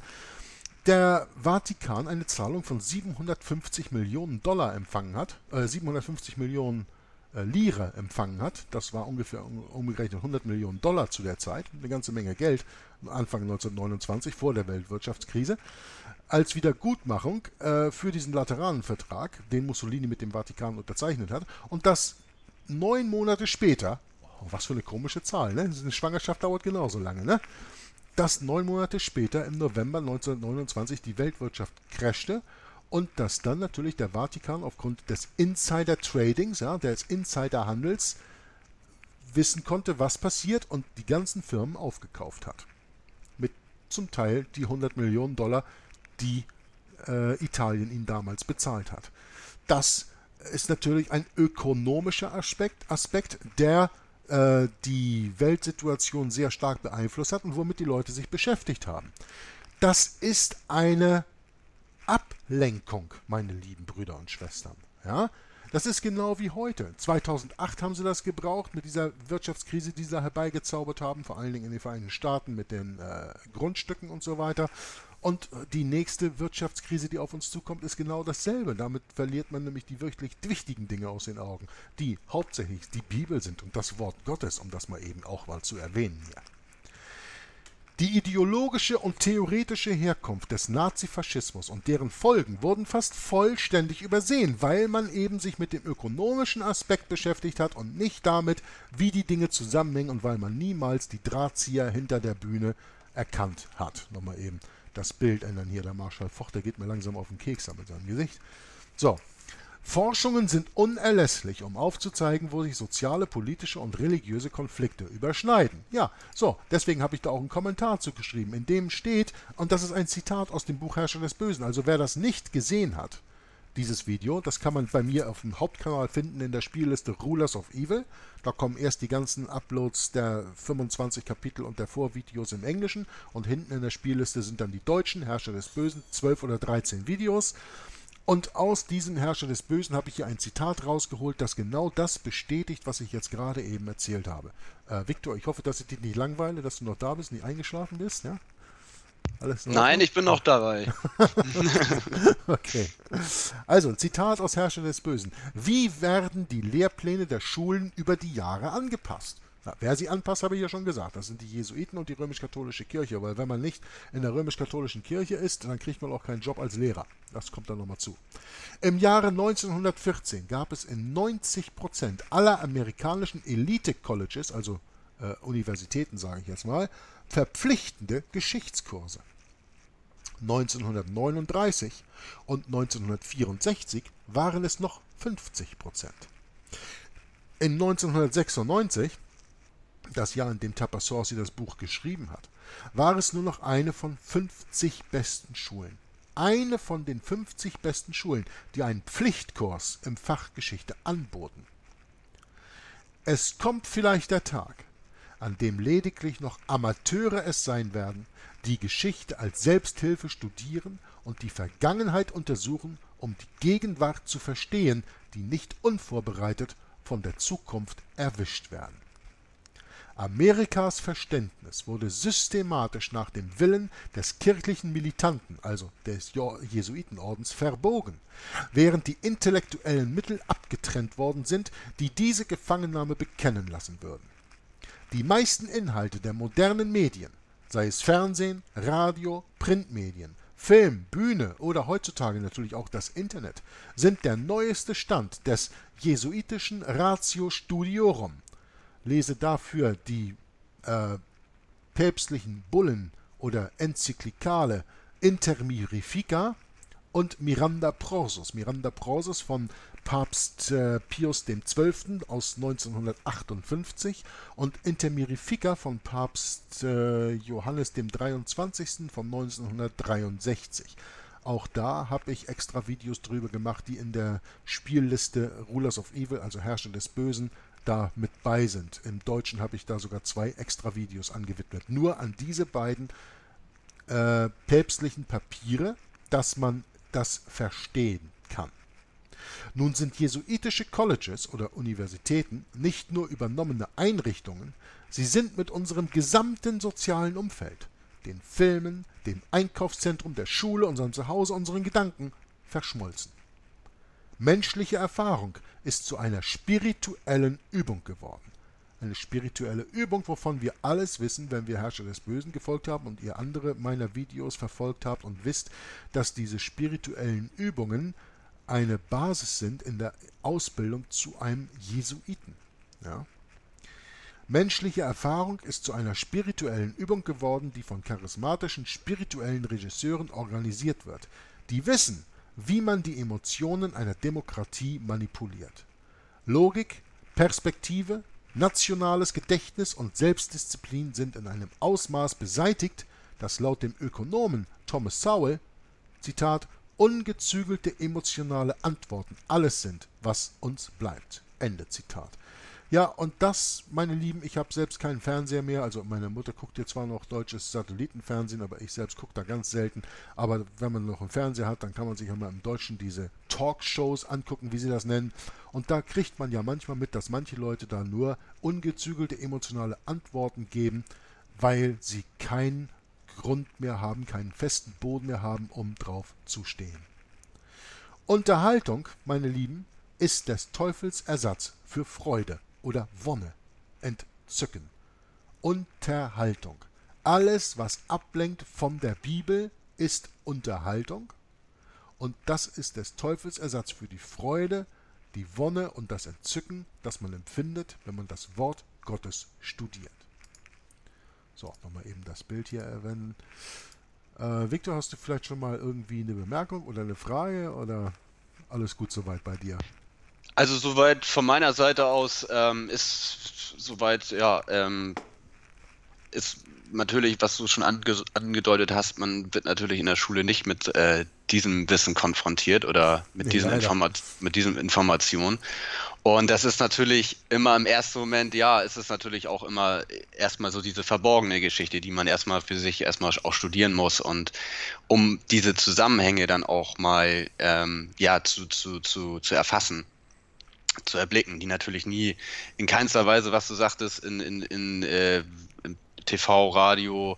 Speaker 2: der Vatikan eine Zahlung von 750 Millionen Dollar empfangen hat, äh, 750 Millionen äh, Lire empfangen hat. Das war ungefähr umgerechnet 100 Millionen Dollar zu der Zeit, eine ganze Menge Geld, Anfang 1929 vor der Weltwirtschaftskrise als Wiedergutmachung äh, für diesen Lateranenvertrag, den Mussolini mit dem Vatikan unterzeichnet hat, und das neun Monate später, oh, was für eine komische Zahl, ne? Eine Schwangerschaft dauert genauso lange, ne? Dass neun Monate später im November 1929 die Weltwirtschaft crashte und dass dann natürlich der Vatikan aufgrund des Insider-Tradings, ja, des Insider-Handels, wissen konnte, was passiert und die ganzen Firmen aufgekauft hat. Mit zum Teil die 100 Millionen Dollar, die äh, Italien ihm damals bezahlt hat. Das ist natürlich ein ökonomischer Aspekt, Aspekt der äh, die Weltsituation sehr stark beeinflusst hat und womit die Leute sich beschäftigt haben. Das ist eine Ablenkung, meine lieben Brüder und Schwestern. Ja? Das ist genau wie heute. 2008 haben sie das gebraucht mit dieser Wirtschaftskrise, die sie herbeigezaubert haben, vor allen Dingen in den Vereinigten Staaten mit den äh, Grundstücken und so weiter. Und die nächste Wirtschaftskrise, die auf uns zukommt, ist genau dasselbe. Damit verliert man nämlich die wirklich wichtigen Dinge aus den Augen, die hauptsächlich die Bibel sind und das Wort Gottes, um das mal eben auch mal zu erwähnen hier. Die ideologische und theoretische Herkunft des Nazifaschismus und deren Folgen wurden fast vollständig übersehen, weil man eben sich mit dem ökonomischen Aspekt beschäftigt hat und nicht damit, wie die Dinge zusammenhängen und weil man niemals die Drahtzieher hinter der Bühne erkannt hat. Nochmal eben das Bild ändern hier. Der Marschall Foch, der geht mir langsam auf den Keks mit seinem Gesicht. So. Forschungen sind unerlässlich, um aufzuzeigen, wo sich soziale, politische und religiöse Konflikte überschneiden. Ja, so, deswegen habe ich da auch einen Kommentar zugeschrieben, in dem steht, und das ist ein Zitat aus dem Buch Herrscher des Bösen, also wer das nicht gesehen hat, dieses Video. Das kann man bei mir auf dem Hauptkanal finden in der Spielliste Rulers of Evil. Da kommen erst die ganzen Uploads der 25 Kapitel und der Vorvideos im Englischen und hinten in der Spielliste sind dann die deutschen Herrscher des Bösen, 12 oder 13 Videos. Und aus diesem Herrscher des Bösen habe ich hier ein Zitat rausgeholt, das genau das bestätigt, was ich jetzt gerade eben erzählt habe. Äh, Victor, ich hoffe, dass ich dich nicht langweile, dass du noch da bist, nicht eingeschlafen bist, ja?
Speaker 3: Nein, ich bin noch dabei.
Speaker 2: okay. Also, ein Zitat aus Herrscher des Bösen. Wie werden die Lehrpläne der Schulen über die Jahre angepasst? Na, wer sie anpasst, habe ich ja schon gesagt. Das sind die Jesuiten und die römisch-katholische Kirche. Weil wenn man nicht in der römisch-katholischen Kirche ist, dann kriegt man auch keinen Job als Lehrer. Das kommt dann nochmal zu. Im Jahre 1914 gab es in 90 Prozent aller amerikanischen Elite-Colleges, also äh, Universitäten sage ich jetzt mal, verpflichtende Geschichtskurse. 1939 und 1964 waren es noch 50 Prozent. In 1996, das Jahr, in dem Tapassorsi das Buch geschrieben hat, war es nur noch eine von 50 besten Schulen. Eine von den 50 besten Schulen, die einen Pflichtkurs im Fach Geschichte anboten. Es kommt vielleicht der Tag, an dem lediglich noch Amateure es sein werden, die Geschichte als Selbsthilfe studieren und die Vergangenheit untersuchen, um die Gegenwart zu verstehen, die nicht unvorbereitet von der Zukunft erwischt werden. Amerikas Verständnis wurde systematisch nach dem Willen des kirchlichen Militanten, also des Jesuitenordens, verbogen, während die intellektuellen Mittel abgetrennt worden sind, die diese Gefangennahme bekennen lassen würden. Die meisten Inhalte der modernen Medien, sei es Fernsehen, Radio, Printmedien, Film, Bühne oder heutzutage natürlich auch das Internet, sind der neueste Stand des jesuitischen Ratio Studiorum. Lese dafür die äh, päpstlichen Bullen oder Enzyklikale Intermirifica und Miranda Prorsus. Miranda Prorsus von Papst äh, Pius XII. aus 1958 und Intermirifica von Papst äh, Johannes dem 23. von 1963. Auch da habe ich extra Videos drüber gemacht, die in der Spielliste Rulers of Evil, also Herrscher des Bösen, da mit bei sind. Im Deutschen habe ich da sogar zwei extra Videos angewidmet. Nur an diese beiden äh, päpstlichen Papiere, dass man das verstehen kann. Nun sind jesuitische Colleges oder Universitäten nicht nur übernommene Einrichtungen, sie sind mit unserem gesamten sozialen Umfeld, den Filmen, dem Einkaufszentrum, der Schule, unserem Zuhause, unseren Gedanken verschmolzen. Menschliche Erfahrung ist zu einer spirituellen Übung geworden. Eine spirituelle Übung, wovon wir alles wissen, wenn wir Herrscher des Bösen gefolgt haben und ihr andere meiner Videos verfolgt habt und wisst, dass diese spirituellen Übungen eine Basis sind in der Ausbildung zu einem Jesuiten. Ja? Menschliche Erfahrung ist zu einer spirituellen Übung geworden, die von charismatischen spirituellen Regisseuren organisiert wird, die wissen, wie man die Emotionen einer Demokratie manipuliert. Logik, Perspektive, nationales Gedächtnis und Selbstdisziplin sind in einem Ausmaß beseitigt, das laut dem Ökonomen Thomas Sowell Zitat ungezügelte emotionale Antworten alles sind, was uns bleibt. Ende Zitat. Ja, und das, meine Lieben, ich habe selbst keinen Fernseher mehr. Also meine Mutter guckt hier zwar noch deutsches Satellitenfernsehen, aber ich selbst gucke da ganz selten. Aber wenn man noch einen Fernseher hat, dann kann man sich auch mal im Deutschen diese Talkshows angucken, wie sie das nennen. Und da kriegt man ja manchmal mit, dass manche Leute da nur ungezügelte emotionale Antworten geben, weil sie kein Grund mehr haben, keinen festen Boden mehr haben, um drauf zu stehen. Unterhaltung, meine Lieben, ist des Teufels Ersatz für Freude oder Wonne, Entzücken. Unterhaltung. Alles, was ablenkt von der Bibel, ist Unterhaltung. Und das ist des Teufels Ersatz für die Freude, die Wonne und das Entzücken, das man empfindet, wenn man das Wort Gottes studiert. So, nochmal eben das Bild hier erwähnen. Äh, Victor, hast du vielleicht schon mal irgendwie eine Bemerkung oder eine Frage oder alles gut soweit bei dir?
Speaker 3: Also soweit von meiner Seite aus ähm, ist soweit, ja, ähm, ist natürlich, was du schon ange angedeutet hast, man wird natürlich in der Schule nicht mit äh, diesem Wissen konfrontiert oder mit,
Speaker 2: Nee,
Speaker 3: diesen. Informat mit diesen Informationen. Und das ist natürlich immer im ersten Moment, ja, ist es natürlich auch immer erstmal so diese verborgene Geschichte, die man erstmal für sich erstmal auch studieren muss und um diese Zusammenhänge dann auch mal ähm, ja, zu, zu, zu, zu erfassen zu erblicken, die natürlich nie in keinster Weise, was du sagtest, in, in, in, äh, in TV, Radio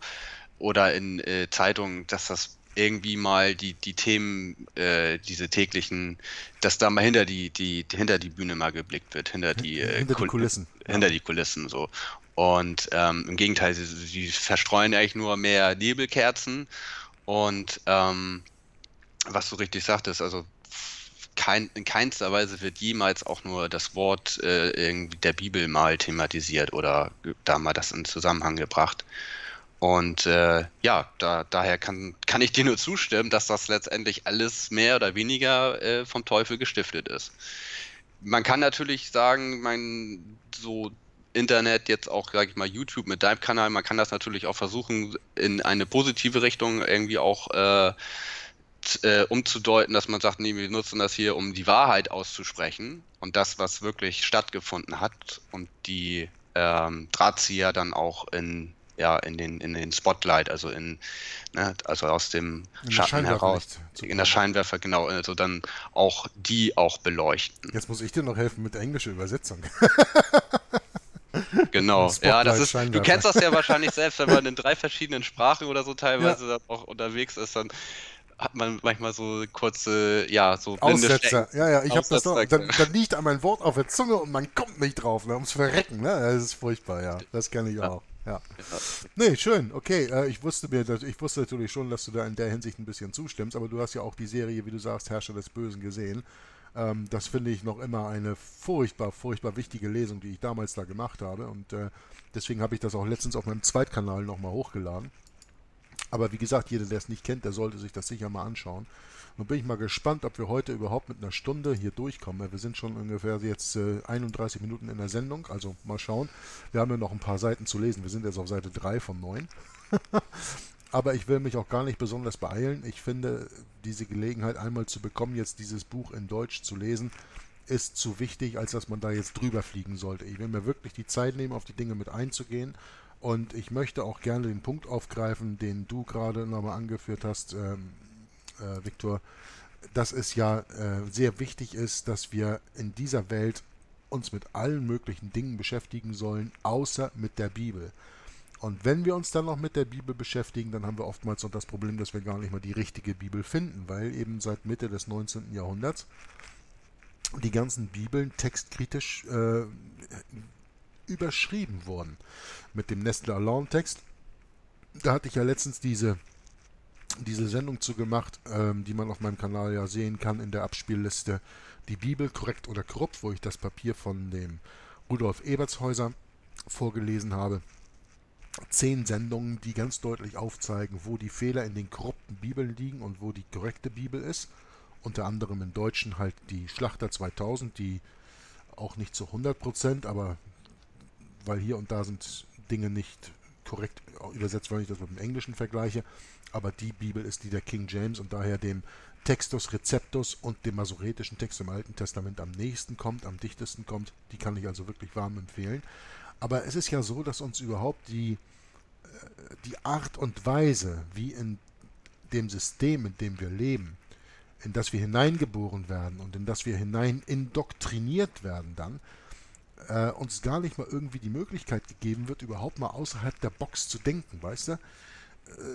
Speaker 3: oder in äh, Zeitungen, dass das irgendwie mal die, die Themen, äh, diese täglichen, dass da mal hinter die, die, hinter die Bühne mal geblickt wird, hinter die, äh,
Speaker 2: Hinter die
Speaker 3: Kul-
Speaker 2: Kulissen.
Speaker 3: Hinter die Kulissen so. Und ähm, im Gegenteil, sie, sie verstreuen eigentlich nur mehr Nebelkerzen und ähm, was du richtig sagtest, also kein, in keinster Weise wird jemals auch nur das Wort äh, der Bibel mal thematisiert oder da mal das in Zusammenhang gebracht. Und äh, ja, da, daher kann, kann ich dir nur zustimmen, dass das letztendlich alles mehr oder weniger äh, vom Teufel gestiftet ist. Man kann natürlich sagen, mein so Internet, jetzt auch, sage ich mal, YouTube mit deinem Kanal, man kann das natürlich auch versuchen, in eine positive Richtung irgendwie auch äh, äh, umzudeuten, dass man sagt, nee, wir nutzen das hier, um die Wahrheit auszusprechen und das, was wirklich stattgefunden hat und die ähm, Drahtzieher dann auch in ja, in den, in den Spotlight, also in, ne, also aus dem
Speaker 2: In
Speaker 3: Schatten heraus, in das Scheinwerfer, genau, also dann auch die auch beleuchten.
Speaker 2: Jetzt muss ich dir noch helfen mit der englischen Übersetzung.
Speaker 3: Genau. Ja, das ist, du kennst das ja wahrscheinlich selbst, wenn man in drei verschiedenen Sprachen oder so teilweise dann auch unterwegs ist, dann hat man manchmal so kurze, ja, so blinde
Speaker 2: Aussetzer. Ja, ja, ich habe das noch.
Speaker 3: Aussetzer,
Speaker 2: Dann, dann liegt einem ein Wort auf der Zunge und man kommt nicht drauf, ne, ums Verrecken, ne? Das ist furchtbar, ja. Das kenne ich auch. Ja. Nee, schön, okay. Äh, ich wusste mir, ich wusste natürlich schon, dass du da in der Hinsicht ein bisschen zustimmst, aber du hast ja auch die Serie, wie du sagst, Herrscher des Bösen gesehen. Ähm, das finde ich noch immer eine furchtbar, furchtbar wichtige Lesung, die ich damals da gemacht habe. Und äh, deswegen habe ich das auch letztens auf meinem Zweitkanal nochmal hochgeladen. Aber wie gesagt, jeder, der es nicht kennt, der sollte sich das sicher mal anschauen. Nun bin ich mal gespannt, ob wir heute überhaupt mit einer Stunde hier durchkommen. Wir sind schon ungefähr jetzt äh, 31 Minuten in der Sendung, also mal schauen. Wir haben ja noch ein paar Seiten zu lesen. Wir sind jetzt auf Seite 3 von 9. Aber ich will mich auch gar nicht besonders beeilen. Ich finde, diese Gelegenheit einmal zu bekommen, jetzt dieses Buch in Deutsch zu lesen, ist zu wichtig, als dass man da jetzt drüber fliegen sollte. Ich will mir wirklich die Zeit nehmen, auf die Dinge mit einzugehen. Und ich möchte auch gerne den Punkt aufgreifen, den du gerade nochmal angeführt hast, ähm, äh, Viktor, dass es ja äh, sehr wichtig ist, dass wir in dieser Welt uns mit allen möglichen Dingen beschäftigen sollen, außer mit der Bibel. Und wenn wir uns dann noch mit der Bibel beschäftigen, dann haben wir oftmals noch das Problem, dass wir gar nicht mal die richtige Bibel finden, weil eben seit Mitte des 19. Jahrhunderts die ganzen Bibeln textkritisch äh, überschrieben wurden. Mit dem Nestle Alarm Text, da hatte ich ja letztens diese, diese Sendung zu gemacht, ähm, die man auf meinem Kanal ja sehen kann in der Abspielliste, die Bibel korrekt oder korrupt, wo ich das Papier von dem Rudolf Ebertshäuser vorgelesen habe. Zehn Sendungen, die ganz deutlich aufzeigen, wo die Fehler in den korrupten Bibeln liegen und wo die korrekte Bibel ist. Unter anderem im Deutschen halt die Schlachter 2000, die auch nicht zu 100%, aber weil hier und da sind Dinge nicht korrekt übersetzt, wenn ich das mit dem Englischen vergleiche. Aber die Bibel ist die der King James und daher dem Textus Receptus und dem masoretischen Text im Alten Testament am nächsten kommt, am dichtesten kommt. Die kann ich also wirklich warm empfehlen. Aber es ist ja so, dass uns überhaupt die, äh, die Art und Weise, wie in dem System, in dem wir leben, in das wir hineingeboren werden und in das wir hinein indoktriniert werden dann, äh, uns gar nicht mal irgendwie die Möglichkeit gegeben wird, überhaupt mal außerhalb der Box zu denken, weißt du? Äh,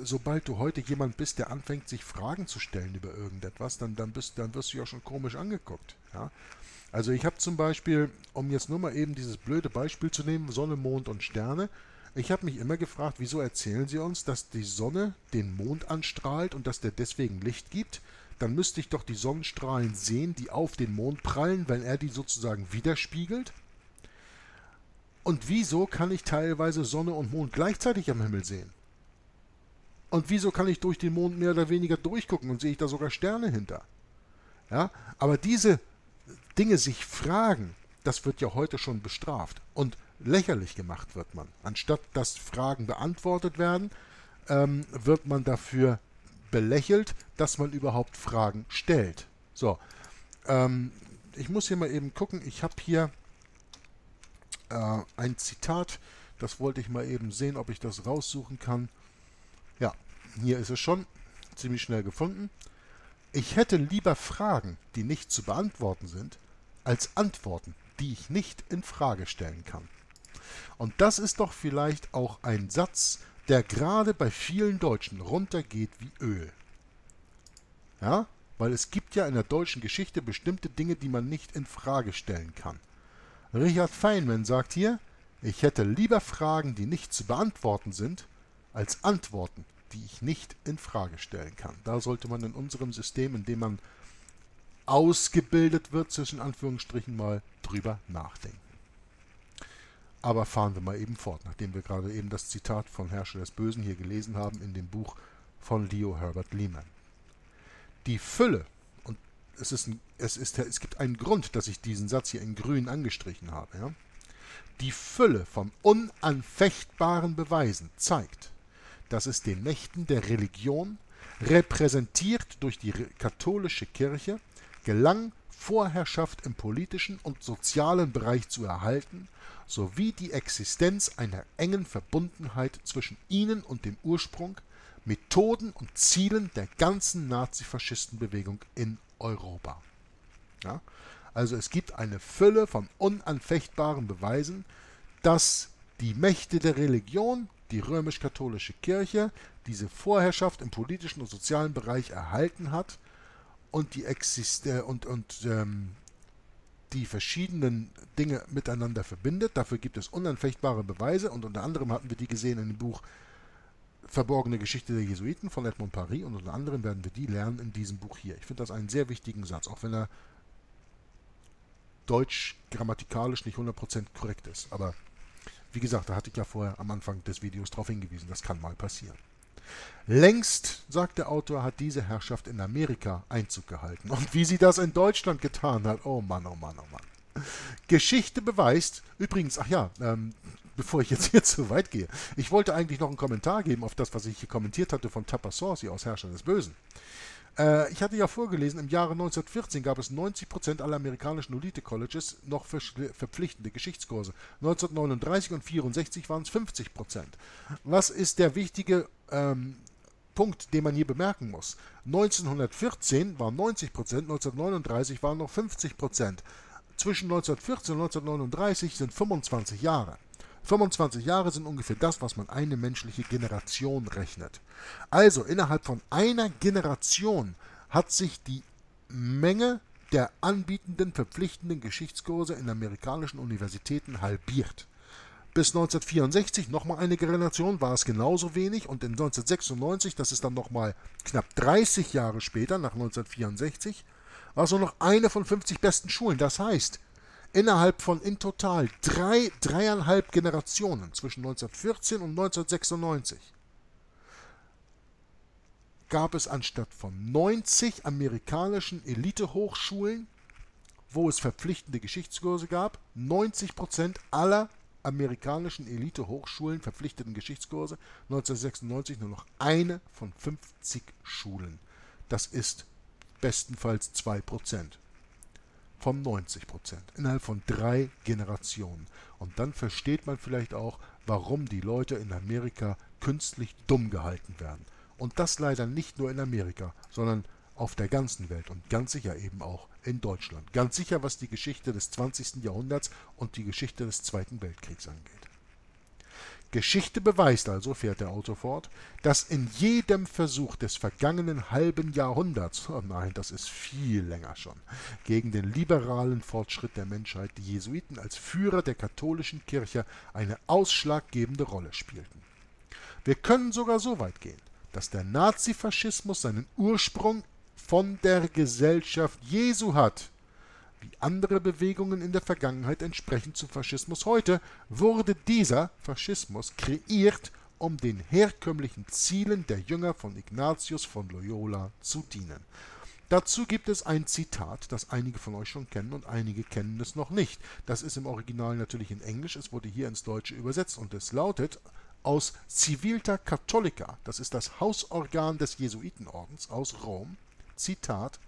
Speaker 2: Sobald du heute jemand bist, der anfängt, sich Fragen zu stellen über irgendetwas, dann, dann, bist, dann wirst du ja schon komisch angeguckt. Ja? Also ich habe zum Beispiel, um jetzt nur mal eben dieses blöde Beispiel zu nehmen, Sonne, Mond und Sterne, ich habe mich immer gefragt, wieso erzählen sie uns, dass die Sonne den Mond anstrahlt und dass der deswegen Licht gibt? Dann müsste ich doch die Sonnenstrahlen sehen, die auf den Mond prallen, weil er die sozusagen widerspiegelt. Und wieso kann ich teilweise Sonne und Mond gleichzeitig am Himmel sehen? Und wieso kann ich durch den Mond mehr oder weniger durchgucken und sehe ich da sogar Sterne hinter? Ja, aber diese Dinge sich fragen, das wird ja heute schon bestraft. Und lächerlich gemacht wird man. Anstatt dass Fragen beantwortet werden, ähm, wird man dafür belächelt, dass man überhaupt Fragen stellt. So, ähm, ich muss hier mal eben gucken. Ich habe hier äh, ein Zitat, das wollte ich mal eben sehen, ob ich das raussuchen kann. Ja, hier ist es schon ziemlich schnell gefunden. Ich hätte lieber Fragen, die nicht zu beantworten sind, als Antworten, die ich nicht in Frage stellen kann. Und das ist doch vielleicht auch ein Satz, der gerade bei vielen Deutschen runtergeht wie Öl. Ja, weil es gibt ja in der deutschen Geschichte bestimmte Dinge, die man nicht in Frage stellen kann. Richard Feynman sagt hier, ich hätte lieber Fragen, die nicht zu beantworten sind, als Antworten, die ich nicht in Frage stellen kann. Da sollte man in unserem System, in dem man ausgebildet wird, zwischen Anführungsstrichen mal drüber nachdenken. Aber fahren wir mal eben fort, nachdem wir gerade eben das Zitat von Herrscher des Bösen hier gelesen haben in dem Buch von Leo Herbert Lehman. Die Fülle, es, ist ein, es, ist, es gibt einen Grund, dass ich diesen Satz hier in grün angestrichen habe, ja? die Fülle von unanfechtbaren Beweisen zeigt, dass es den Mächten der Religion, repräsentiert durch die katholische Kirche, gelang, Vorherrschaft im politischen und sozialen Bereich zu erhalten, sowie die Existenz einer engen Verbundenheit zwischen ihnen und dem Ursprung, Methoden und Zielen der ganzen Nazifaschistenbewegung in Europa. Ja? Also es gibt eine Fülle von unanfechtbaren Beweisen, dass die Mächte der Religion, die römisch-katholische Kirche, diese Vorherrschaft im politischen und sozialen Bereich erhalten hat und die Exist äh, und, und ähm, die verschiedenen Dinge miteinander verbindet. Dafür gibt es unanfechtbare Beweise und unter anderem hatten wir die gesehen in dem Buch Verborgene Geschichte der Jesuiten von Edmond Paris und unter anderem werden wir die lernen in diesem Buch hier. Ich finde das einen sehr wichtigen Satz, auch wenn er deutsch grammatikalisch nicht 100% korrekt ist. Aber wie gesagt, da hatte ich ja vorher am Anfang des Videos darauf hingewiesen, das kann mal passieren. Längst, sagt der Autor, hat diese Herrschaft in Amerika Einzug gehalten. Und wie sie das in Deutschland getan hat, oh Mann, oh Mann, oh Mann. Geschichte beweist, übrigens, ach ja, ähm, bevor ich jetzt hier zu weit gehe, ich wollte eigentlich noch einen Kommentar geben auf das, was ich hier kommentiert hatte von Sorcy aus Herrscher des Bösen. Äh, ich hatte ja vorgelesen, im Jahre 1914 gab es 90% aller amerikanischen Elite-Colleges noch verpflichtende Geschichtskurse. 1939 und 1964 waren es 50%. Was ist der wichtige ähm, Punkt, den man hier bemerken muss? 1914 waren 90%, 1939 waren noch 50%. Zwischen 1914 und 1939 sind 25 Jahre. 25 Jahre sind ungefähr das, was man eine menschliche Generation rechnet. Also innerhalb von einer Generation hat sich die Menge der anbietenden verpflichtenden Geschichtskurse in amerikanischen Universitäten halbiert. Bis 1964, nochmal eine Generation, war es genauso wenig und in 1996, das ist dann nochmal knapp 30 Jahre später, nach 1964, war es nur noch eine von 50 besten Schulen. Das heißt, innerhalb von in total drei, dreieinhalb Generationen zwischen 1914 und 1996 gab es anstatt von 90 amerikanischen Elite-Hochschulen, wo es verpflichtende Geschichtskurse gab, 90 Prozent aller amerikanischen Elite-Hochschulen verpflichteten Geschichtskurse, 1996 nur noch eine von 50 Schulen. Das ist bestenfalls 2 Prozent von 90 Prozent innerhalb von drei Generationen. Und dann versteht man vielleicht auch, warum die Leute in Amerika künstlich dumm gehalten werden. Und das leider nicht nur in Amerika, sondern auf der ganzen Welt und ganz sicher eben auch in Deutschland. Ganz sicher, was die Geschichte des 20. Jahrhunderts und die Geschichte des Zweiten Weltkriegs angeht. Geschichte beweist also, fährt der Autor fort, dass in jedem Versuch des vergangenen halben Jahrhunderts, oh nein, das ist viel länger schon, gegen den liberalen Fortschritt der Menschheit die Jesuiten als Führer der katholischen Kirche eine ausschlaggebende Rolle spielten. Wir können sogar so weit gehen, dass der Nazifaschismus seinen Ursprung von der Gesellschaft Jesu hat, wie andere Bewegungen in der Vergangenheit entsprechend zum Faschismus heute, wurde dieser Faschismus kreiert, um den herkömmlichen Zielen der Jünger von Ignatius von Loyola zu dienen. Dazu gibt es ein Zitat, das einige von euch schon kennen und einige kennen es noch nicht. Das ist im Original natürlich in Englisch, es wurde hier ins Deutsche übersetzt und es lautet aus Civilta Catholica, das ist das Hausorgan des Jesuitenordens aus Rom, Zitat,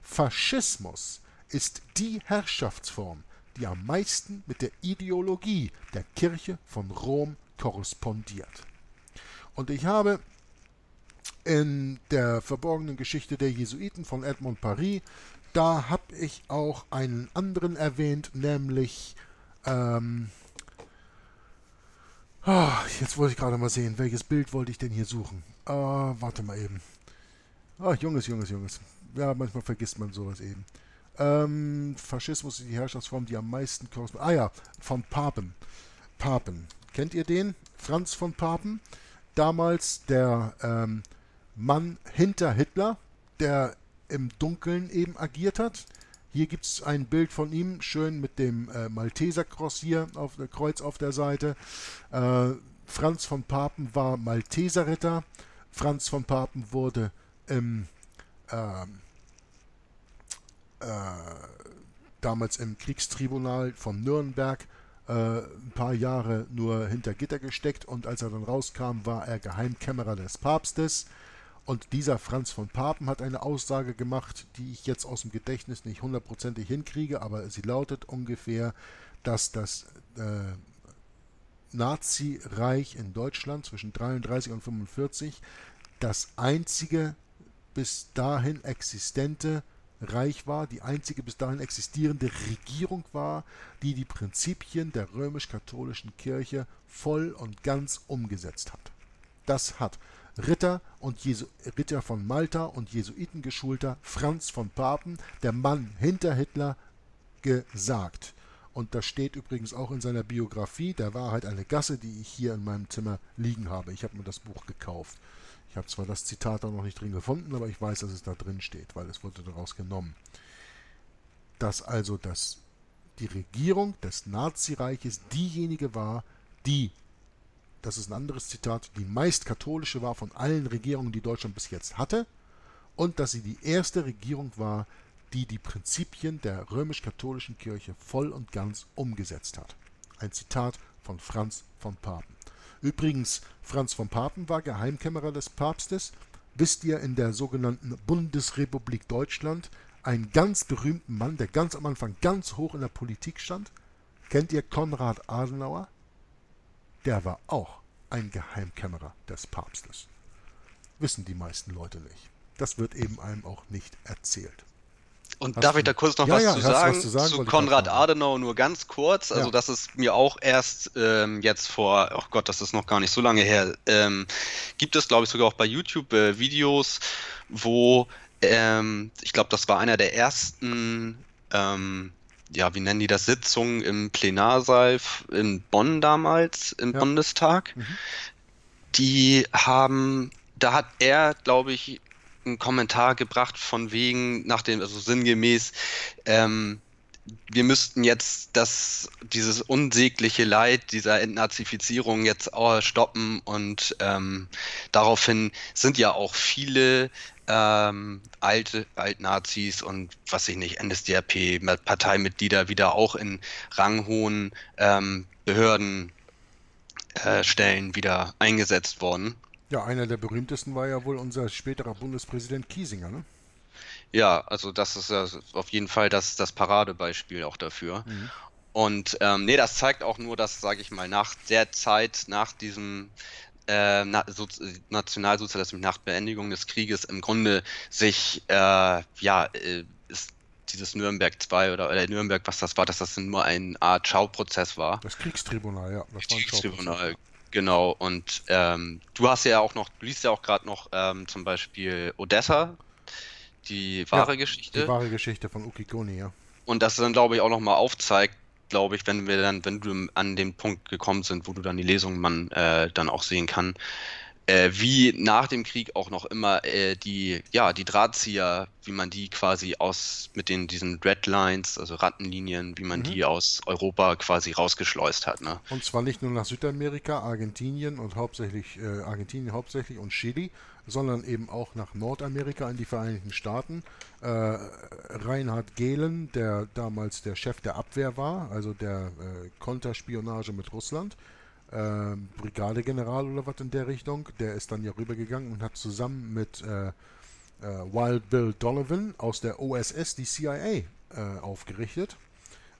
Speaker 2: Faschismus ist die Herrschaftsform, die am meisten mit der Ideologie der Kirche von Rom korrespondiert. Und ich habe in der verborgenen Geschichte der Jesuiten von Edmond Paris, da habe ich auch einen anderen erwähnt, nämlich ähm, oh, jetzt wollte ich gerade mal sehen, welches Bild wollte ich denn hier suchen? Äh, warte mal eben. Ah, Junges, Junges, Junges. Ja, manchmal vergisst man sowas eben. Ähm, Faschismus ist die Herrschaftsform, die am meisten korrespondiert. Ah ja, von Papen. Papen. Kennt ihr den? Franz von Papen. Damals der ähm, Mann hinter Hitler, der im Dunkeln eben agiert hat. Hier gibt es ein Bild von ihm, schön mit dem äh, Malteserkreuz hier auf der Kreuz auf der Seite. Äh, Franz von Papen war Malteserritter. Franz von Papen wurde im äh, damals im Kriegstribunal von Nürnberg äh, ein paar Jahre nur hinter Gitter gesteckt und als er dann rauskam, war er Geheimkämmerer des Papstes. Und dieser Franz von Papen hat eine Aussage gemacht, die ich jetzt aus dem Gedächtnis nicht hundertprozentig hinkriege, aber sie lautet ungefähr, dass das äh, Nazireich in Deutschland zwischen 33 und 45 das einzige bis dahin existente Reich war, die einzige bis dahin existierende Regierung war, die die Prinzipien der römisch-katholischen Kirche voll und ganz umgesetzt hat. Das hat Ritter und Jesu Ritter von Malta und Jesuitengeschulter Franz von Papen, der Mann hinter Hitler, gesagt. Und das steht übrigens auch in seiner Biografie, der Wahrheit eine Gasse, die ich hier in meinem Zimmer liegen habe. Ich habe mir das Buch gekauft. Ich habe zwar das Zitat da noch nicht drin gefunden, aber ich weiß, dass es da drin steht, weil es wurde daraus genommen. Dass also das, die Regierung des Nazireiches diejenige war, die, das ist ein anderes Zitat, die meist katholische war von allen Regierungen, die Deutschland bis jetzt hatte, und dass sie die erste Regierung war, die die Prinzipien der römisch-katholischen Kirche voll und ganz umgesetzt hat. Ein Zitat von Franz von Papen. Übrigens, Franz von Papen war Geheimkämmerer des Papstes. Wisst ihr, in der sogenannten Bundesrepublik Deutschland einen ganz berühmten Mann, der ganz am Anfang ganz hoch in der Politik stand? Kennt ihr Konrad Adenauer? Der war auch ein Geheimkämmerer des Papstes. Wissen die meisten Leute nicht. Das wird eben einem auch nicht erzählt.
Speaker 3: Und hast darf ich da kurz noch
Speaker 2: ja,
Speaker 3: was,
Speaker 2: ja,
Speaker 3: zu sagen?
Speaker 2: was, zu sagen?
Speaker 3: Zu Konrad Adenauer nur ganz kurz. Also, ja. das ist mir auch erst ähm, jetzt vor, oh Gott, das ist noch gar nicht so lange her, ähm, gibt es, glaube ich, sogar auch bei YouTube äh, Videos, wo ähm, ich glaube, das war einer der ersten, ähm, ja, wie nennen die das, Sitzungen im Plenarsaal in Bonn damals, im Bundestag. Mhm. Die haben, da hat er, glaube ich, einen Kommentar gebracht von wegen, nach dem, also sinngemäß, ähm, wir müssten jetzt das, dieses unsägliche Leid dieser Entnazifizierung jetzt auch stoppen und ähm, daraufhin sind ja auch viele ähm, alte Altnazis und was ich nicht, NSDAP, Parteimitglieder wieder auch in ranghohen ähm, Behördenstellen äh, wieder eingesetzt worden.
Speaker 2: Ja, einer der berühmtesten war ja wohl unser späterer Bundespräsident Kiesinger, ne?
Speaker 3: Ja, also das ist ja auf jeden Fall das, das Paradebeispiel auch dafür. Mhm. Und ähm, nee, das zeigt auch nur, dass, sage ich mal, nach der Zeit, nach diesem äh, na, so, Nationalsozialismus, nach Beendigung des Krieges im Grunde sich, äh, ja, äh, ist dieses Nürnberg 2 oder, oder Nürnberg, was das war, dass das nur eine Art Schauprozess war.
Speaker 2: Das Kriegstribunal, ja.
Speaker 3: Das Kriegstribunal, Genau, und ähm, du hast ja auch noch, du liest ja auch gerade noch ähm, zum Beispiel Odessa, die wahre ja, Geschichte.
Speaker 2: Die wahre Geschichte von Ukikoni, ja.
Speaker 3: Und das dann, glaube ich, auch nochmal aufzeigt, glaube ich, wenn wir dann, wenn du an den Punkt gekommen sind, wo du dann die Lesung man äh, dann auch sehen kann, äh, wie nach dem Krieg auch noch immer äh, die, ja, die Drahtzieher, wie man die quasi aus mit den diesen Redlines, also Rattenlinien, wie man mhm. die aus Europa quasi rausgeschleust hat. Ne?
Speaker 2: Und zwar nicht nur nach Südamerika, Argentinien und hauptsächlich äh, Argentinien hauptsächlich und Chili, sondern eben auch nach Nordamerika in die Vereinigten Staaten. Äh, Reinhard Gehlen, der damals der Chef der Abwehr war, also der äh, Konterspionage mit Russland, äh, Brigadegeneral oder was in der Richtung, der ist dann ja rübergegangen und hat zusammen mit äh, äh, Wild Bill Donovan aus der OSS die CIA äh, aufgerichtet.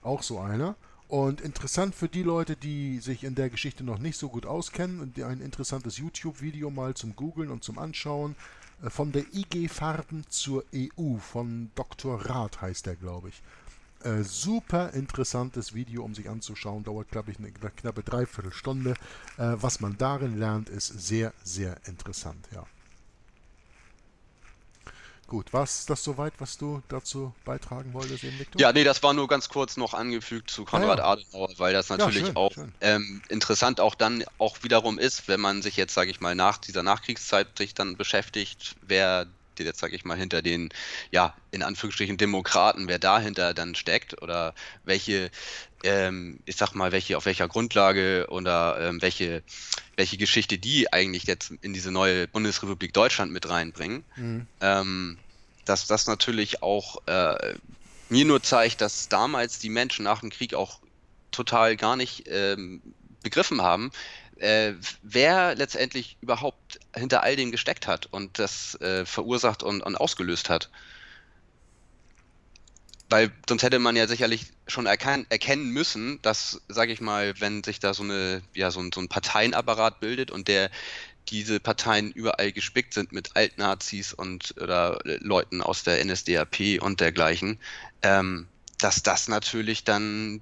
Speaker 2: Auch so einer. Und interessant für die Leute, die sich in der Geschichte noch nicht so gut auskennen und ein interessantes YouTube-Video mal zum Googlen und zum Anschauen äh, von der IG Farben zur EU von Dr. Rath heißt der, glaube ich. Äh, super interessantes Video, um sich anzuschauen. Dauert, glaube ich, eine knappe Dreiviertelstunde. Äh, was man darin lernt, ist sehr, sehr interessant, ja. Gut, war es das soweit, was du dazu beitragen wolltest, eben, Victor?
Speaker 3: Ja, nee, das war nur ganz kurz noch angefügt zu Konrad
Speaker 2: Ah, ja.
Speaker 3: Adenauer, weil das natürlich
Speaker 2: schön,
Speaker 3: auch
Speaker 2: schön.
Speaker 3: ähm, interessant auch dann auch wiederum ist, wenn man sich jetzt, sage ich mal, nach dieser Nachkriegszeit sich dann beschäftigt, wer die jetzt, sage ich mal, hinter den, ja, in Anführungsstrichen Demokraten, wer dahinter dann steckt oder welche, ähm, ich sag mal, welche, auf welcher Grundlage oder ähm, welche, welche Geschichte die eigentlich jetzt in diese neue Bundesrepublik Deutschland mit reinbringen
Speaker 2: Mhm.
Speaker 3: ähm, dass das natürlich auch äh, mir nur zeigt, dass damals die Menschen nach dem Krieg auch total gar nicht ähm, begriffen haben, äh, wer letztendlich überhaupt hinter all dem gesteckt hat und das äh, verursacht und, und ausgelöst hat. Weil sonst hätte man ja sicherlich schon erkan erkennen müssen, dass, sage ich mal, wenn sich da so eine, ja, so ein, so ein Parteienapparat bildet und der diese Parteien überall gespickt sind mit Altnazis und oder Leuten aus der NSDAP und dergleichen, ähm, dass das natürlich dann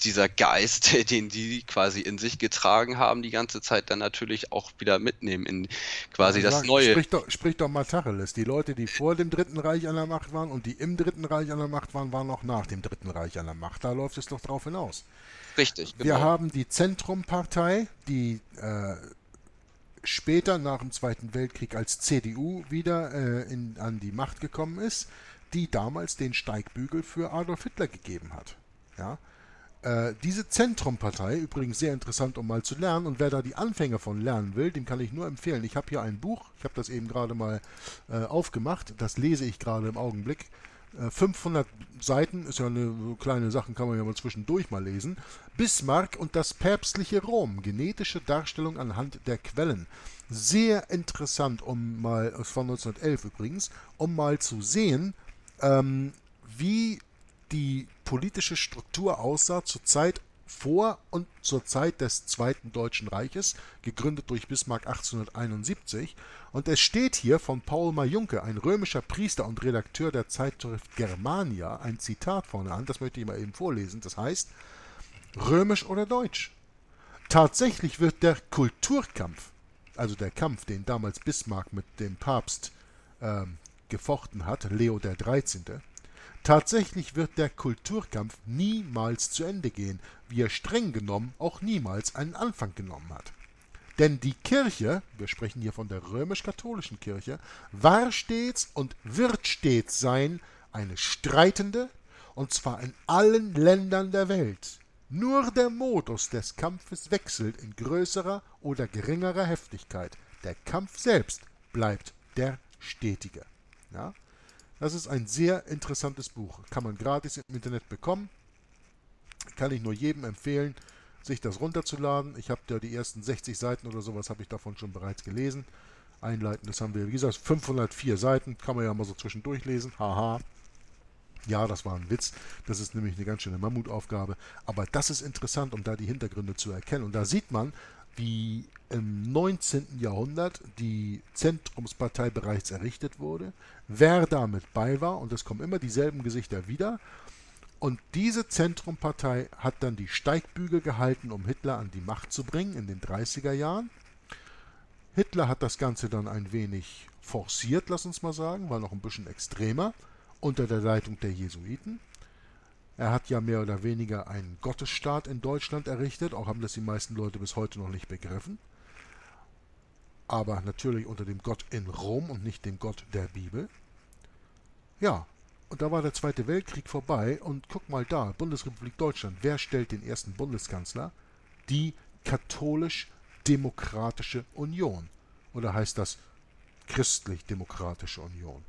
Speaker 3: dieser Geist, den die quasi in sich getragen haben, die ganze Zeit dann natürlich auch wieder mitnehmen in quasi das
Speaker 2: Sag,
Speaker 3: Neue.
Speaker 2: Sprich doch, sprich doch mal Tacheles. Die Leute, die vor dem Dritten Reich an der Macht waren und die im Dritten Reich an der Macht waren, waren auch nach dem Dritten Reich an der Macht. Da läuft es doch drauf hinaus.
Speaker 3: Richtig,
Speaker 2: Wir
Speaker 3: genau.
Speaker 2: haben die Zentrumpartei, die äh, später nach dem Zweiten Weltkrieg als CDU wieder äh, in, an die Macht gekommen ist, die damals den Steigbügel für Adolf Hitler gegeben hat. Ja? Äh, diese Zentrumpartei, übrigens sehr interessant, um mal zu lernen, und wer da die Anfänge von lernen will, dem kann ich nur empfehlen. Ich habe hier ein Buch, ich habe das eben gerade mal äh, aufgemacht, das lese ich gerade im Augenblick. Äh, 500 Seiten, ist ja eine kleine Sache, kann man ja mal zwischendurch mal lesen. Bismarck und das päpstliche Rom, genetische Darstellung anhand der Quellen. Sehr interessant, um mal, von 1911 übrigens, um mal zu sehen, ähm, wie die politische Struktur aussah zur Zeit vor und zur Zeit des Zweiten Deutschen Reiches, gegründet durch Bismarck 1871. Und es steht hier von Paul Majunke, ein römischer Priester und Redakteur der Zeitschrift Germania, ein Zitat vorne an, das möchte ich mal eben vorlesen. Das heißt, römisch oder deutsch? Tatsächlich wird der Kulturkampf, also der Kampf, den damals Bismarck mit dem Papst ähm, gefochten hat, Leo der 13., Tatsächlich wird der Kulturkampf niemals zu Ende gehen, wie er streng genommen auch niemals einen Anfang genommen hat. Denn die Kirche, wir sprechen hier von der römisch-katholischen Kirche, war stets und wird stets sein eine streitende, und zwar in allen Ländern der Welt. Nur der Modus des Kampfes wechselt in größerer oder geringerer Heftigkeit. Der Kampf selbst bleibt der stetige. Ja? Das ist ein sehr interessantes Buch. Kann man gratis im Internet bekommen. Kann ich nur jedem empfehlen, sich das runterzuladen. Ich habe ja die ersten 60 Seiten oder sowas habe ich davon schon bereits gelesen. Einleiten, das haben wir, wie gesagt, 504 Seiten. Kann man ja mal so zwischendurch lesen. Haha. Ja, das war ein Witz. Das ist nämlich eine ganz schöne Mammutaufgabe. Aber das ist interessant, um da die Hintergründe zu erkennen. Und da sieht man, wie im 19. Jahrhundert die Zentrumspartei bereits errichtet wurde, wer damit bei war, und es kommen immer dieselben Gesichter wieder. Und diese Zentrumpartei hat dann die Steigbügel gehalten, um Hitler an die Macht zu bringen in den 30er Jahren. Hitler hat das Ganze dann ein wenig forciert, lass uns mal sagen, war noch ein bisschen extremer, unter der Leitung der Jesuiten. Er hat ja mehr oder weniger einen Gottesstaat in Deutschland errichtet, auch haben das die meisten Leute bis heute noch nicht begriffen. Aber natürlich unter dem Gott in Rom und nicht dem Gott der Bibel. Ja, und da war der Zweite Weltkrieg vorbei und guck mal da, Bundesrepublik Deutschland, wer stellt den ersten Bundeskanzler? Die katholisch-demokratische Union. Oder heißt das christlich-demokratische Union.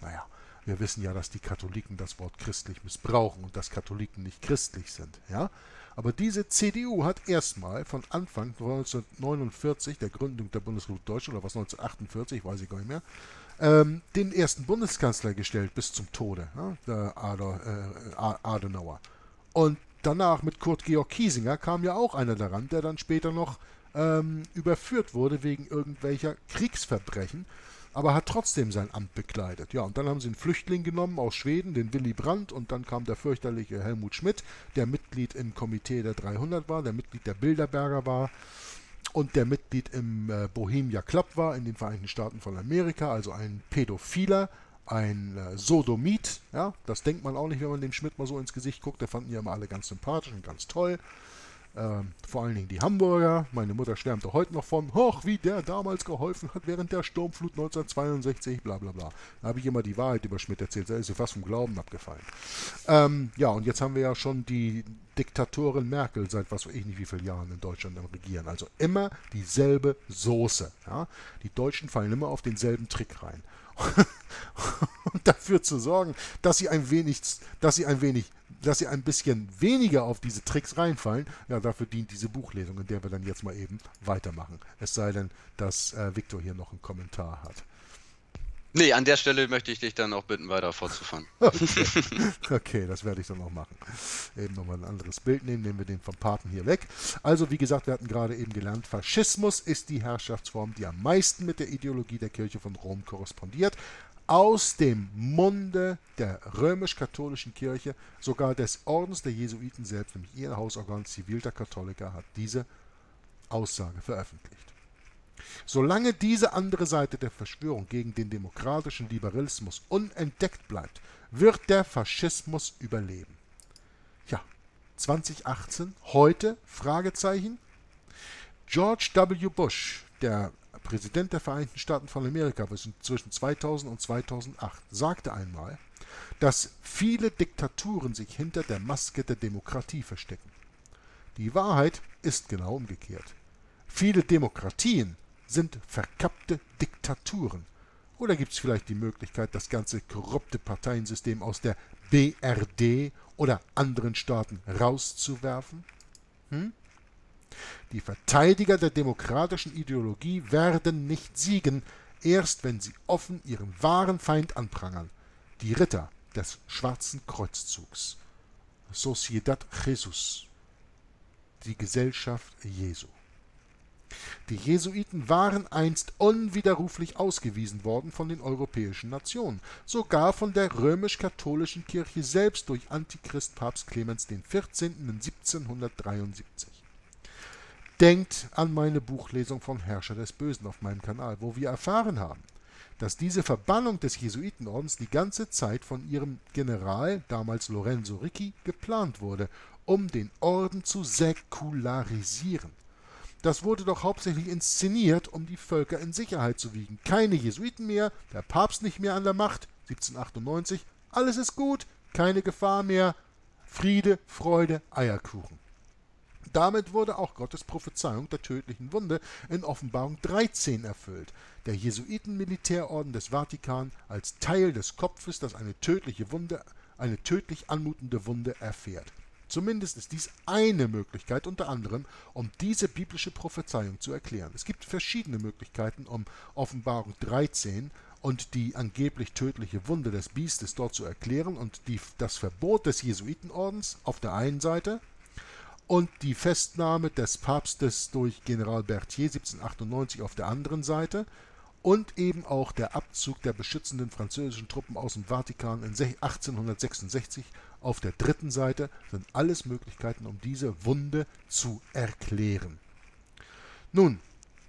Speaker 2: Naja, wir wissen ja, dass die Katholiken das Wort christlich missbrauchen und dass Katholiken nicht christlich sind. Ja? Aber diese CDU hat erstmal von Anfang 1949, der Gründung der Bundesrepublik Deutschland, oder was 1948, weiß ich gar nicht mehr, ähm, den ersten Bundeskanzler gestellt bis zum Tode, ja? der Ader, äh, Adenauer. Und danach mit Kurt Georg Kiesinger kam ja auch einer daran, der dann später noch ähm, überführt wurde wegen irgendwelcher Kriegsverbrechen aber hat trotzdem sein Amt bekleidet. Ja, und dann haben sie einen Flüchtling genommen aus Schweden, den Willy Brandt, und dann kam der fürchterliche Helmut Schmidt, der Mitglied im Komitee der 300 war, der Mitglied der Bilderberger war und der Mitglied im äh, Bohemia Club war in den Vereinigten Staaten von Amerika, also ein Pädophiler, ein äh, Sodomit, ja, das denkt man auch nicht, wenn man dem Schmidt mal so ins Gesicht guckt, der fanden ja immer alle ganz sympathisch und ganz toll. Ähm, vor allen Dingen die Hamburger. Meine Mutter schwärmte heute noch von, hoch, wie der damals geholfen hat während der Sturmflut 1962, bla bla bla. Da habe ich immer die Wahrheit über Schmidt erzählt. Da ist sie fast vom Glauben abgefallen. Ähm, ja, und jetzt haben wir ja schon die Diktatorin Merkel seit was weiß ich nicht wie vielen Jahren in Deutschland am Regieren. Also immer dieselbe Soße. Ja? Die Deutschen fallen immer auf denselben Trick rein. Und dafür zu sorgen, dass sie ein wenig, dass sie ein wenig, dass sie ein bisschen weniger auf diese Tricks reinfallen, ja, dafür dient diese Buchlesung, in der wir dann jetzt mal eben weitermachen. Es sei denn, dass äh, Victor hier noch einen Kommentar hat.
Speaker 3: Nee, an der Stelle möchte ich dich dann auch bitten, weiter fortzufahren.
Speaker 2: Okay, okay das werde ich dann noch machen. Eben nochmal ein anderes Bild nehmen, nehmen wir den vom Paten hier weg. Also, wie gesagt, wir hatten gerade eben gelernt, Faschismus ist die Herrschaftsform, die am meisten mit der Ideologie der Kirche von Rom korrespondiert. Aus dem Munde der römisch-katholischen Kirche, sogar des Ordens der Jesuiten selbst, nämlich ihr Hausorgan Civilta Catholica, hat diese Aussage veröffentlicht. Solange diese andere Seite der Verschwörung gegen den demokratischen Liberalismus unentdeckt bleibt, wird der Faschismus überleben. Ja, 2018, heute, Fragezeichen. George W. Bush, der Präsident der Vereinigten Staaten von Amerika zwischen 2000 und 2008, sagte einmal, dass viele Diktaturen sich hinter der Maske der Demokratie verstecken. Die Wahrheit ist genau umgekehrt. Viele Demokratien sind verkappte Diktaturen. Oder gibt es vielleicht die Möglichkeit, das ganze korrupte Parteiensystem aus der BRD oder anderen Staaten rauszuwerfen? Hm? Die Verteidiger der demokratischen Ideologie werden nicht siegen, erst wenn sie offen ihren wahren Feind anprangern, die Ritter des Schwarzen Kreuzzugs, Sociedad Jesus, die Gesellschaft Jesu. Die Jesuiten waren einst unwiderruflich ausgewiesen worden von den europäischen Nationen, sogar von der römisch-katholischen Kirche selbst durch Antichrist Papst Clemens XIV. in 1773. Denkt an meine Buchlesung von Herrscher des Bösen auf meinem Kanal, wo wir erfahren haben, dass diese Verbannung des Jesuitenordens die ganze Zeit von ihrem General, damals Lorenzo Ricci, geplant wurde, um den Orden zu säkularisieren. Das wurde doch hauptsächlich inszeniert, um die Völker in Sicherheit zu wiegen. Keine Jesuiten mehr, der Papst nicht mehr an der Macht, 1798, alles ist gut, keine Gefahr mehr, Friede, Freude, Eierkuchen. Damit wurde auch Gottes Prophezeiung der tödlichen Wunde in Offenbarung 13 erfüllt. Der Jesuitenmilitärorden des Vatikan als Teil des Kopfes, das eine tödliche Wunde, eine tödlich anmutende Wunde erfährt. Zumindest ist dies eine Möglichkeit unter anderem, um diese biblische Prophezeiung zu erklären. Es gibt verschiedene Möglichkeiten, um Offenbarung 13 und die angeblich tödliche Wunde des Biestes dort zu erklären und die, das Verbot des Jesuitenordens auf der einen Seite und die Festnahme des Papstes durch General Berthier 1798 auf der anderen Seite und eben auch der Abzug der beschützenden französischen Truppen aus dem Vatikan in 1866 auf der dritten Seite sind alles Möglichkeiten, um diese Wunde zu erklären. Nun,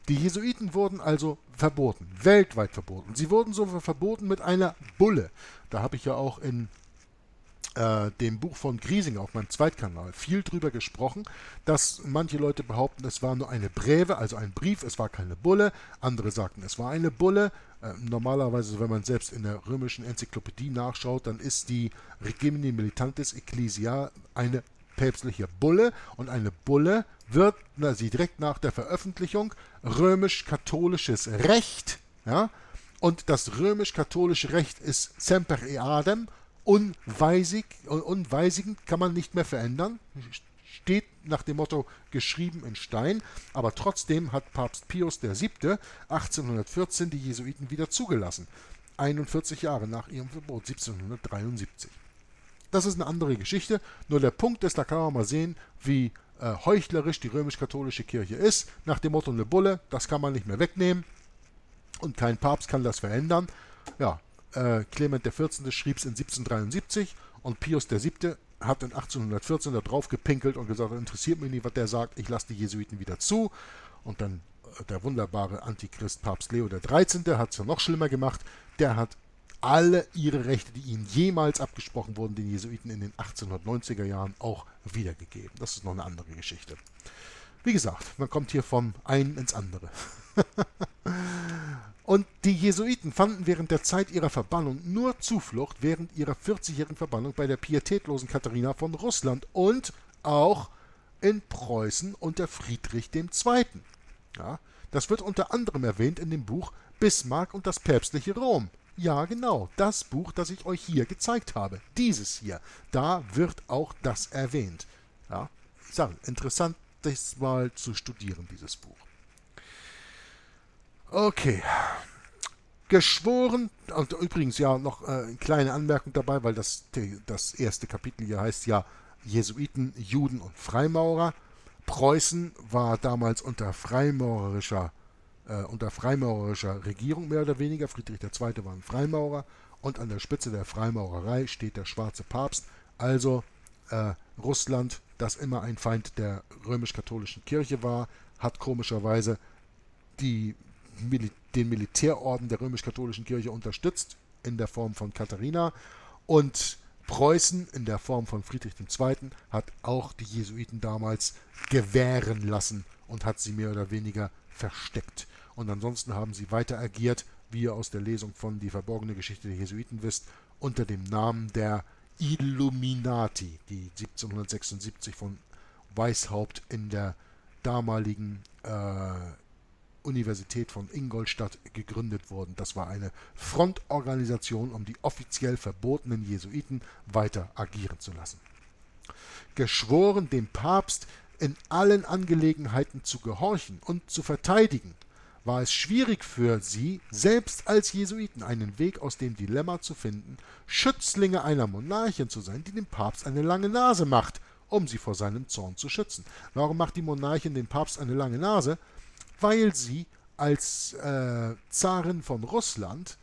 Speaker 2: die Jesuiten wurden also verboten, weltweit verboten. Sie wurden sogar verboten mit einer Bulle. Da habe ich ja auch in äh, dem Buch von Griesinger auf meinem Zweitkanal viel drüber gesprochen, dass manche Leute behaupten, es war nur eine Breve, also ein Brief, es war keine Bulle. Andere sagten, es war eine Bulle. Äh, normalerweise, wenn man selbst in der römischen Enzyklopädie nachschaut, dann ist die Regimini Militantis Ecclesia eine päpstliche Bulle und eine Bulle wird na, sie direkt nach der Veröffentlichung römisch-katholisches Recht, ja, Und das römisch-katholische Recht ist semper eadem, unweisig, unweisigend, kann man nicht mehr verändern, steht nach dem Motto geschrieben in Stein, aber trotzdem hat Papst Pius VII. 1814 die Jesuiten wieder zugelassen, 41 Jahre nach ihrem Verbot 1773. Das ist eine andere Geschichte, nur der Punkt ist, da kann man mal sehen, wie äh, heuchlerisch die römisch-katholische Kirche ist, nach dem Motto eine Bulle, das kann man nicht mehr wegnehmen und kein Papst kann das verändern. Ja, äh, Clement XIV. schrieb es in 1773 und Pius VII hat in 1814 da drauf gepinkelt und gesagt, interessiert mich nicht, was der sagt, ich lasse die Jesuiten wieder zu. Und dann äh, der wunderbare Antichrist Papst Leo XIII. hat es ja noch schlimmer gemacht. Der hat alle ihre Rechte, die ihnen jemals abgesprochen wurden, den Jesuiten in den 1890er Jahren auch wiedergegeben. Das ist noch eine andere Geschichte. Wie gesagt, man kommt hier vom einen ins andere. Und die Jesuiten fanden während der Zeit ihrer Verbannung nur Zuflucht während ihrer 40-jährigen Verbannung bei der pietätlosen Katharina von Russland und auch in Preußen unter Friedrich II. Ja, das wird unter anderem erwähnt in dem Buch Bismarck und das päpstliche Rom. Ja, genau, das Buch, das ich euch hier gezeigt habe. Dieses hier. Da wird auch das erwähnt. Ja, ich sage, interessant, das mal zu studieren, dieses Buch. Okay. Geschworen, und übrigens ja noch äh, eine kleine Anmerkung dabei, weil das, das erste Kapitel hier heißt ja Jesuiten, Juden und Freimaurer. Preußen war damals unter freimaurerischer, äh, unter freimaurerischer Regierung mehr oder weniger. Friedrich II. war ein Freimaurer und an der Spitze der Freimaurerei steht der schwarze Papst. Also äh, Russland, das immer ein Feind der römisch-katholischen Kirche war, hat komischerweise die den Militärorden der römisch-katholischen Kirche unterstützt, in der Form von Katharina. Und Preußen in der Form von Friedrich II. hat auch die Jesuiten damals gewähren lassen und hat sie mehr oder weniger versteckt. Und ansonsten haben sie weiter agiert, wie ihr aus der Lesung von Die verborgene Geschichte der Jesuiten wisst, unter dem Namen der Illuminati, die 1776 von Weishaupt in der damaligen äh, Universität von Ingolstadt gegründet wurden. Das war eine Frontorganisation, um die offiziell verbotenen Jesuiten weiter agieren zu lassen. Geschworen, dem Papst in allen Angelegenheiten zu gehorchen und zu verteidigen, war es schwierig für sie, selbst als Jesuiten einen Weg aus dem Dilemma zu finden, Schützlinge einer Monarchin zu sein, die dem Papst eine lange Nase macht, um sie vor seinem Zorn zu schützen. Warum macht die Monarchin dem Papst eine lange Nase? Weil sie als äh, Zarin von Russland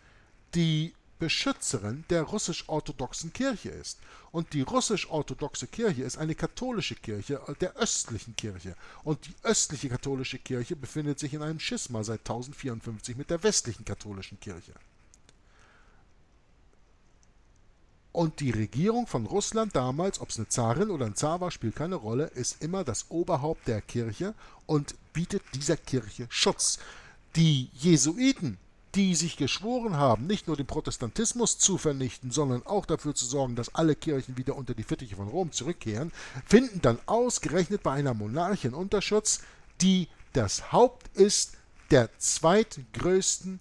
Speaker 2: die Beschützerin der russisch-orthodoxen Kirche ist. Und die russisch-orthodoxe Kirche ist eine katholische Kirche der östlichen Kirche. Und die östliche katholische Kirche befindet sich in einem Schisma seit 1054 mit der westlichen katholischen Kirche. Und die Regierung von Russland damals, ob es eine Zarin oder ein Zar war, spielt keine Rolle, ist immer das Oberhaupt der Kirche und bietet dieser Kirche Schutz. Die Jesuiten, die sich geschworen haben, nicht nur den Protestantismus zu vernichten, sondern auch dafür zu sorgen, dass alle Kirchen wieder unter die Fittiche von Rom zurückkehren, finden dann ausgerechnet bei einer Monarchin Unterschutz, die das Haupt ist der zweitgrößten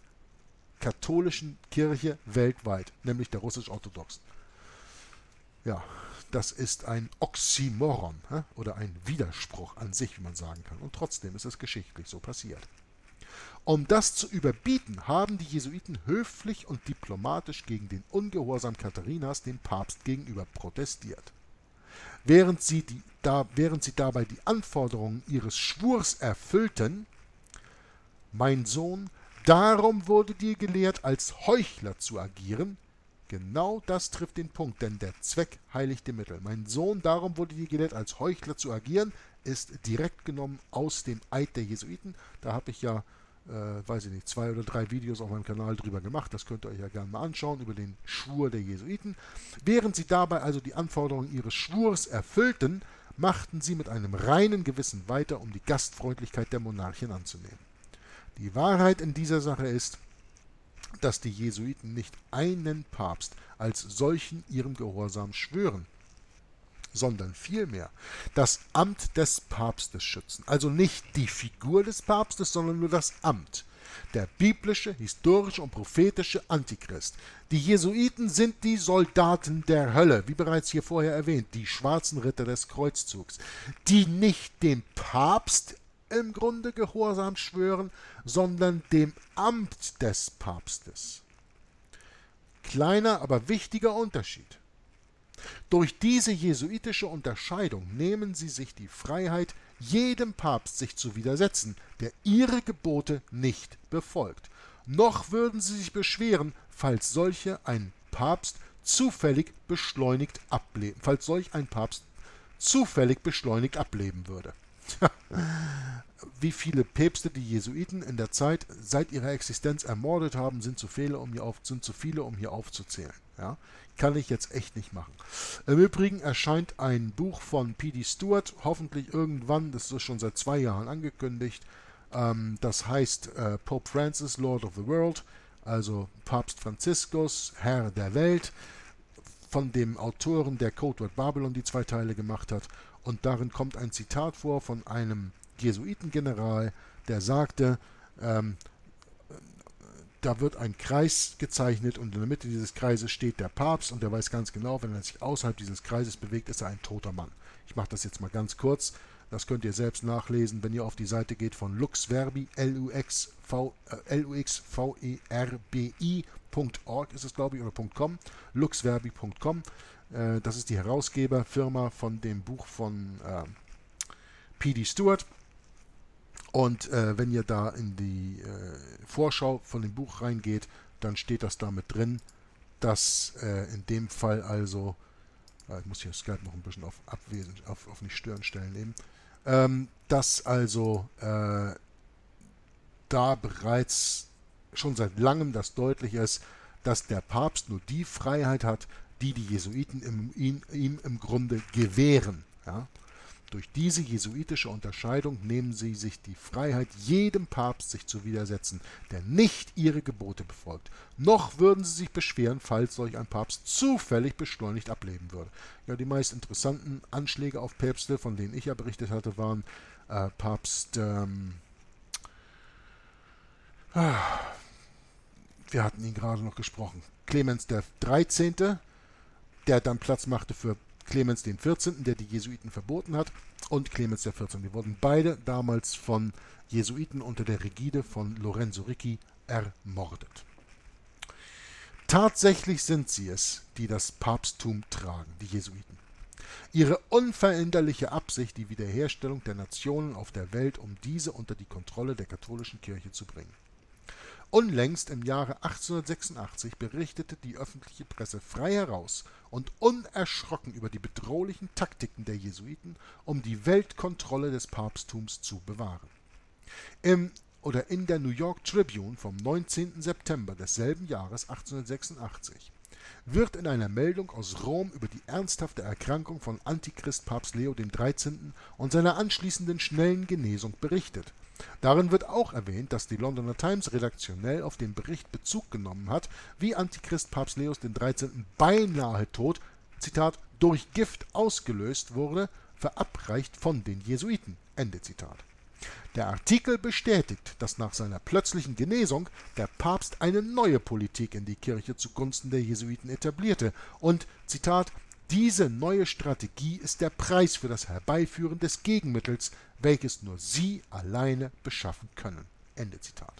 Speaker 2: katholischen Kirche weltweit, nämlich der russisch-orthodoxen. Ja, das ist ein Oxymoron oder ein Widerspruch an sich, wie man sagen kann. Und trotzdem ist es geschichtlich so passiert. Um das zu überbieten, haben die Jesuiten höflich und diplomatisch gegen den Ungehorsam Katharinas dem Papst gegenüber protestiert. Während sie, die, da, während sie dabei die Anforderungen ihres Schwurs erfüllten, mein Sohn, darum wurde dir gelehrt, als Heuchler zu agieren, Genau das trifft den Punkt, denn der Zweck heiligt die Mittel. Mein Sohn, darum wurde dir gelehrt, als Heuchler zu agieren, ist direkt genommen aus dem Eid der Jesuiten. Da habe ich ja, äh, weiß ich nicht, zwei oder drei Videos auf meinem Kanal drüber gemacht. Das könnt ihr euch ja gerne mal anschauen, über den Schwur der Jesuiten. Während sie dabei also die Anforderungen ihres Schwurs erfüllten, machten sie mit einem reinen Gewissen weiter, um die Gastfreundlichkeit der Monarchen anzunehmen. Die Wahrheit in dieser Sache ist, dass die Jesuiten nicht einen Papst als solchen ihrem Gehorsam schwören, sondern vielmehr das Amt des Papstes schützen. Also nicht die Figur des Papstes, sondern nur das Amt. Der biblische, historische und prophetische Antichrist. Die Jesuiten sind die Soldaten der Hölle, wie bereits hier vorher erwähnt, die schwarzen Ritter des Kreuzzugs, die nicht dem Papst im Grunde Gehorsam schwören, sondern dem Amt des Papstes. Kleiner, aber wichtiger Unterschied. Durch diese jesuitische Unterscheidung nehmen sie sich die Freiheit, jedem Papst sich zu widersetzen, der ihre Gebote nicht befolgt. Noch würden sie sich beschweren, falls solche ein Papst zufällig beschleunigt ableben, falls solch ein Papst zufällig beschleunigt ableben würde. Wie viele Päpste die Jesuiten in der Zeit seit ihrer Existenz ermordet haben, sind zu viele, um hier, auf, sind zu viele, um hier aufzuzählen. Ja? Kann ich jetzt echt nicht machen. Im Übrigen erscheint ein Buch von P.D. Stewart, hoffentlich irgendwann, das ist schon seit zwei Jahren angekündigt. Ähm, das heißt äh, Pope Francis, Lord of the World, also Papst Franziskus, Herr der Welt, von dem Autoren der Codeword Babylon die zwei Teile gemacht hat. Und darin kommt ein Zitat vor von einem Jesuitengeneral, der sagte, ähm, da wird ein Kreis gezeichnet und in der Mitte dieses Kreises steht der Papst und der weiß ganz genau, wenn er sich außerhalb dieses Kreises bewegt, ist er ein toter Mann. Ich mache das jetzt mal ganz kurz. Das könnt ihr selbst nachlesen, wenn ihr auf die Seite geht von LuxVerbi, L-U-X-V-E-R-B-I.org ist es, glaube ich, oder .com, luxverbi.com. Äh, das ist die Herausgeberfirma von dem Buch von äh, P.D. Stewart. Und äh, wenn ihr da in die äh, Vorschau von dem Buch reingeht, dann steht das damit drin, dass äh, in dem Fall also, ich muss hier Skype noch ein bisschen auf abwesend, auf, auf nicht stören stellen eben, ähm, dass also da bereits schon seit langem das deutlich ist, dass der Papst nur die Freiheit hat, die die Jesuiten im, ihm, ihm im Grunde gewähren. Ja? Durch diese jesuitische Unterscheidung nehmen sie sich die Freiheit, jedem Papst sich zu widersetzen, der nicht ihre Gebote befolgt. Noch würden sie sich beschweren, falls solch ein Papst zufällig beschleunigt ableben würde. Ja, die meist interessanten Anschläge auf Päpste, von denen ich ja berichtet hatte, waren äh, Papst. Ähm, ah, wir hatten ihn gerade noch gesprochen. Clemens der 13., der dann Platz machte für Clemens XIV., der die Jesuiten verboten hat, und Clemens XIV. Die wurden beide damals von Jesuiten unter der Rigide von Lorenzo Ricci ermordet. Tatsächlich sind sie es, die das Papsttum tragen, die Jesuiten. Ihre unveränderliche Absicht, die Wiederherstellung der Nationen auf der Welt, um diese unter die Kontrolle der katholischen Kirche zu bringen. Unlängst im Jahre 1886 berichtete die öffentliche Presse frei heraus und unerschrocken über die bedrohlichen Taktiken der Jesuiten, um die Weltkontrolle des Papsttums zu bewahren. Im oder in der New York Tribune vom 19. September desselben Jahres 1886 wird in einer Meldung aus Rom über die ernsthafte Erkrankung von Antichrist Papst Leo XIII. und seiner anschließenden schnellen Genesung berichtet Darin wird auch erwähnt, dass die Londoner Times redaktionell auf den Bericht Bezug genommen hat, wie Antichrist Papst Leos XIII. beinahe tot, Zitat, durch Gift ausgelöst wurde, verabreicht von den Jesuiten. Ende Zitat. Der Artikel bestätigt, dass nach seiner plötzlichen Genesung der Papst eine neue Politik in die Kirche zugunsten der Jesuiten etablierte und, Zitat, diese neue Strategie ist der Preis für das Herbeiführen des Gegenmittels, welches nur Sie alleine beschaffen können. Ende Zitat.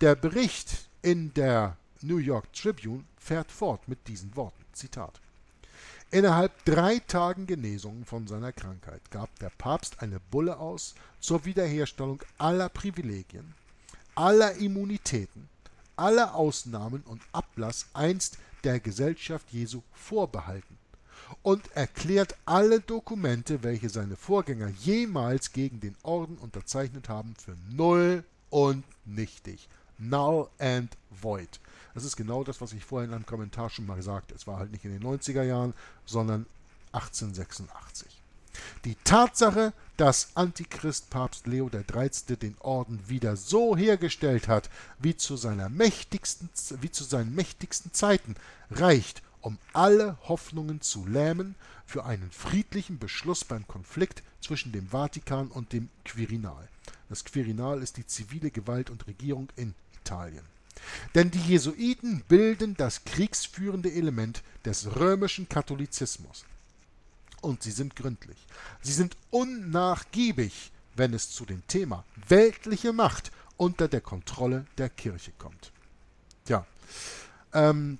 Speaker 2: Der Bericht in der New York Tribune fährt fort mit diesen Worten. Zitat. Innerhalb drei Tagen Genesung von seiner Krankheit gab der Papst eine Bulle aus zur Wiederherstellung aller Privilegien, aller Immunitäten, aller Ausnahmen und Ablass einst der Gesellschaft Jesu vorbehalten und erklärt alle Dokumente, welche seine Vorgänger jemals gegen den Orden unterzeichnet haben, für null und nichtig. Null and void. Das ist genau das, was ich vorhin in einem Kommentar schon mal sagte. Es war halt nicht in den 90er Jahren, sondern 1886. Die Tatsache, dass Antichrist Papst Leo XIII. den Orden wieder so hergestellt hat, wie zu, wie zu seinen mächtigsten Zeiten, reicht, um alle Hoffnungen zu lähmen für einen friedlichen Beschluss beim Konflikt zwischen dem Vatikan und dem Quirinal. Das Quirinal ist die zivile Gewalt und Regierung in Italien. Denn die Jesuiten bilden das kriegsführende Element des römischen Katholizismus. Und sie sind gründlich. Sie sind unnachgiebig, wenn es zu dem Thema weltliche Macht unter der Kontrolle der Kirche kommt. Tja, ähm,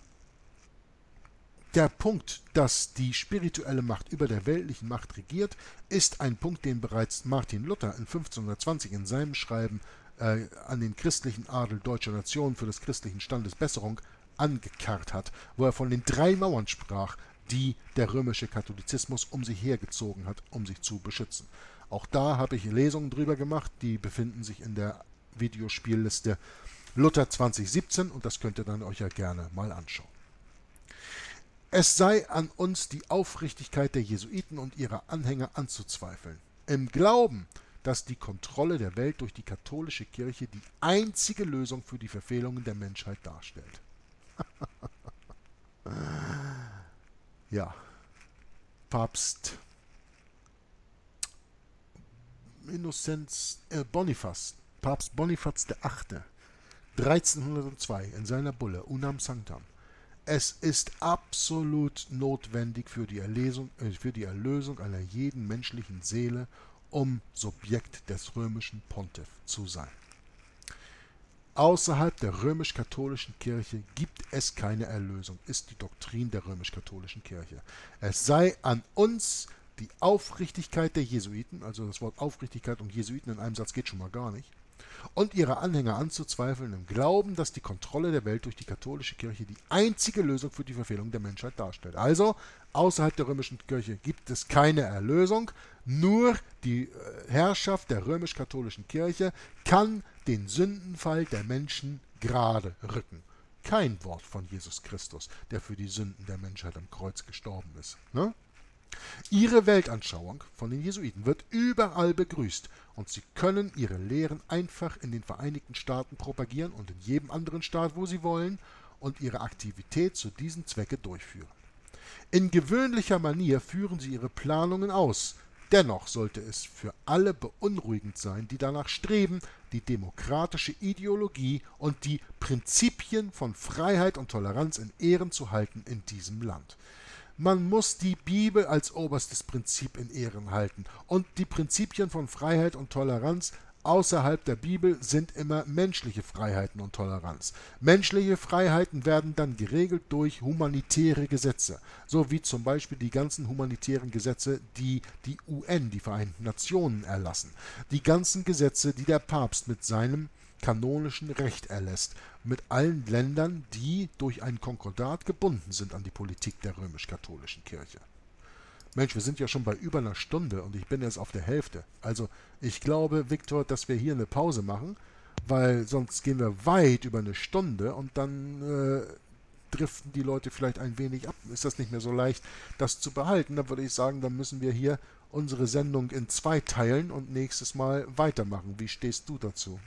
Speaker 2: der Punkt, dass die spirituelle Macht über der weltlichen Macht regiert, ist ein Punkt, den bereits Martin Luther in 1520 in seinem Schreiben äh, an den christlichen Adel deutscher Nation für des christlichen Standes Besserung angekarrt hat, wo er von den drei Mauern sprach, die der römische Katholizismus um sich hergezogen hat, um sich zu beschützen. Auch da habe ich Lesungen drüber gemacht, die befinden sich in der Videospielliste Luther 2017 und das könnt ihr dann euch ja gerne mal anschauen. Es sei an uns die Aufrichtigkeit der Jesuiten und ihrer Anhänger anzuzweifeln. Im Glauben, dass die Kontrolle der Welt durch die katholische Kirche die einzige Lösung für die Verfehlungen der Menschheit darstellt. ja, Papst Innozenz, äh, Bonifaz, Papst Bonifaz VIII. 1302 in seiner Bulle Unam Sanctam es ist absolut notwendig für die, Erlesung, äh, für die Erlösung einer jeden menschlichen Seele, um Subjekt des römischen Pontiff zu sein. Außerhalb der römisch-katholischen Kirche gibt es keine Erlösung, ist die Doktrin der römisch-katholischen Kirche. Es sei an uns die Aufrichtigkeit der Jesuiten, also das Wort Aufrichtigkeit und Jesuiten in einem Satz geht schon mal gar nicht, und ihre Anhänger anzuzweifeln im Glauben, dass die Kontrolle der Welt durch die katholische Kirche die einzige Lösung für die Verfehlung der Menschheit darstellt. Also, außerhalb der römischen Kirche gibt es keine Erlösung, nur die äh, Herrschaft der römisch-katholischen Kirche kann den Sündenfall der Menschen gerade rücken. Kein Wort von Jesus Christus, der für die Sünden der Menschheit am Kreuz gestorben ist. Ne? Ihre Weltanschauung von den Jesuiten wird überall begrüßt und sie können ihre Lehren einfach in den Vereinigten Staaten propagieren und in jedem anderen Staat, wo sie wollen, und ihre Aktivität zu diesem Zwecke durchführen. In gewöhnlicher Manier führen sie ihre Planungen aus, dennoch sollte es für alle beunruhigend sein, die danach streben, die demokratische Ideologie und die Prinzipien von Freiheit und Toleranz in Ehren zu halten in diesem Land. Man muss die Bibel als oberstes Prinzip in Ehren halten. Und die Prinzipien von Freiheit und Toleranz außerhalb der Bibel sind immer menschliche Freiheiten und Toleranz. Menschliche Freiheiten werden dann geregelt durch humanitäre Gesetze, so wie zum Beispiel die ganzen humanitären Gesetze, die die UN, die Vereinten Nationen, erlassen. Die ganzen Gesetze, die der Papst mit seinem kanonischen Recht erlässt, mit allen Ländern, die durch ein Konkordat gebunden sind an die Politik der römisch-katholischen Kirche. Mensch, wir sind ja schon bei über einer Stunde und ich bin jetzt auf der Hälfte. Also ich glaube, Viktor, dass wir hier eine Pause machen, weil sonst gehen wir weit über eine Stunde und dann äh, driften die Leute vielleicht ein wenig ab. Ist das nicht mehr so leicht, das zu behalten? Da würde ich sagen, dann müssen wir hier unsere Sendung in zwei teilen und nächstes Mal weitermachen. Wie stehst du dazu?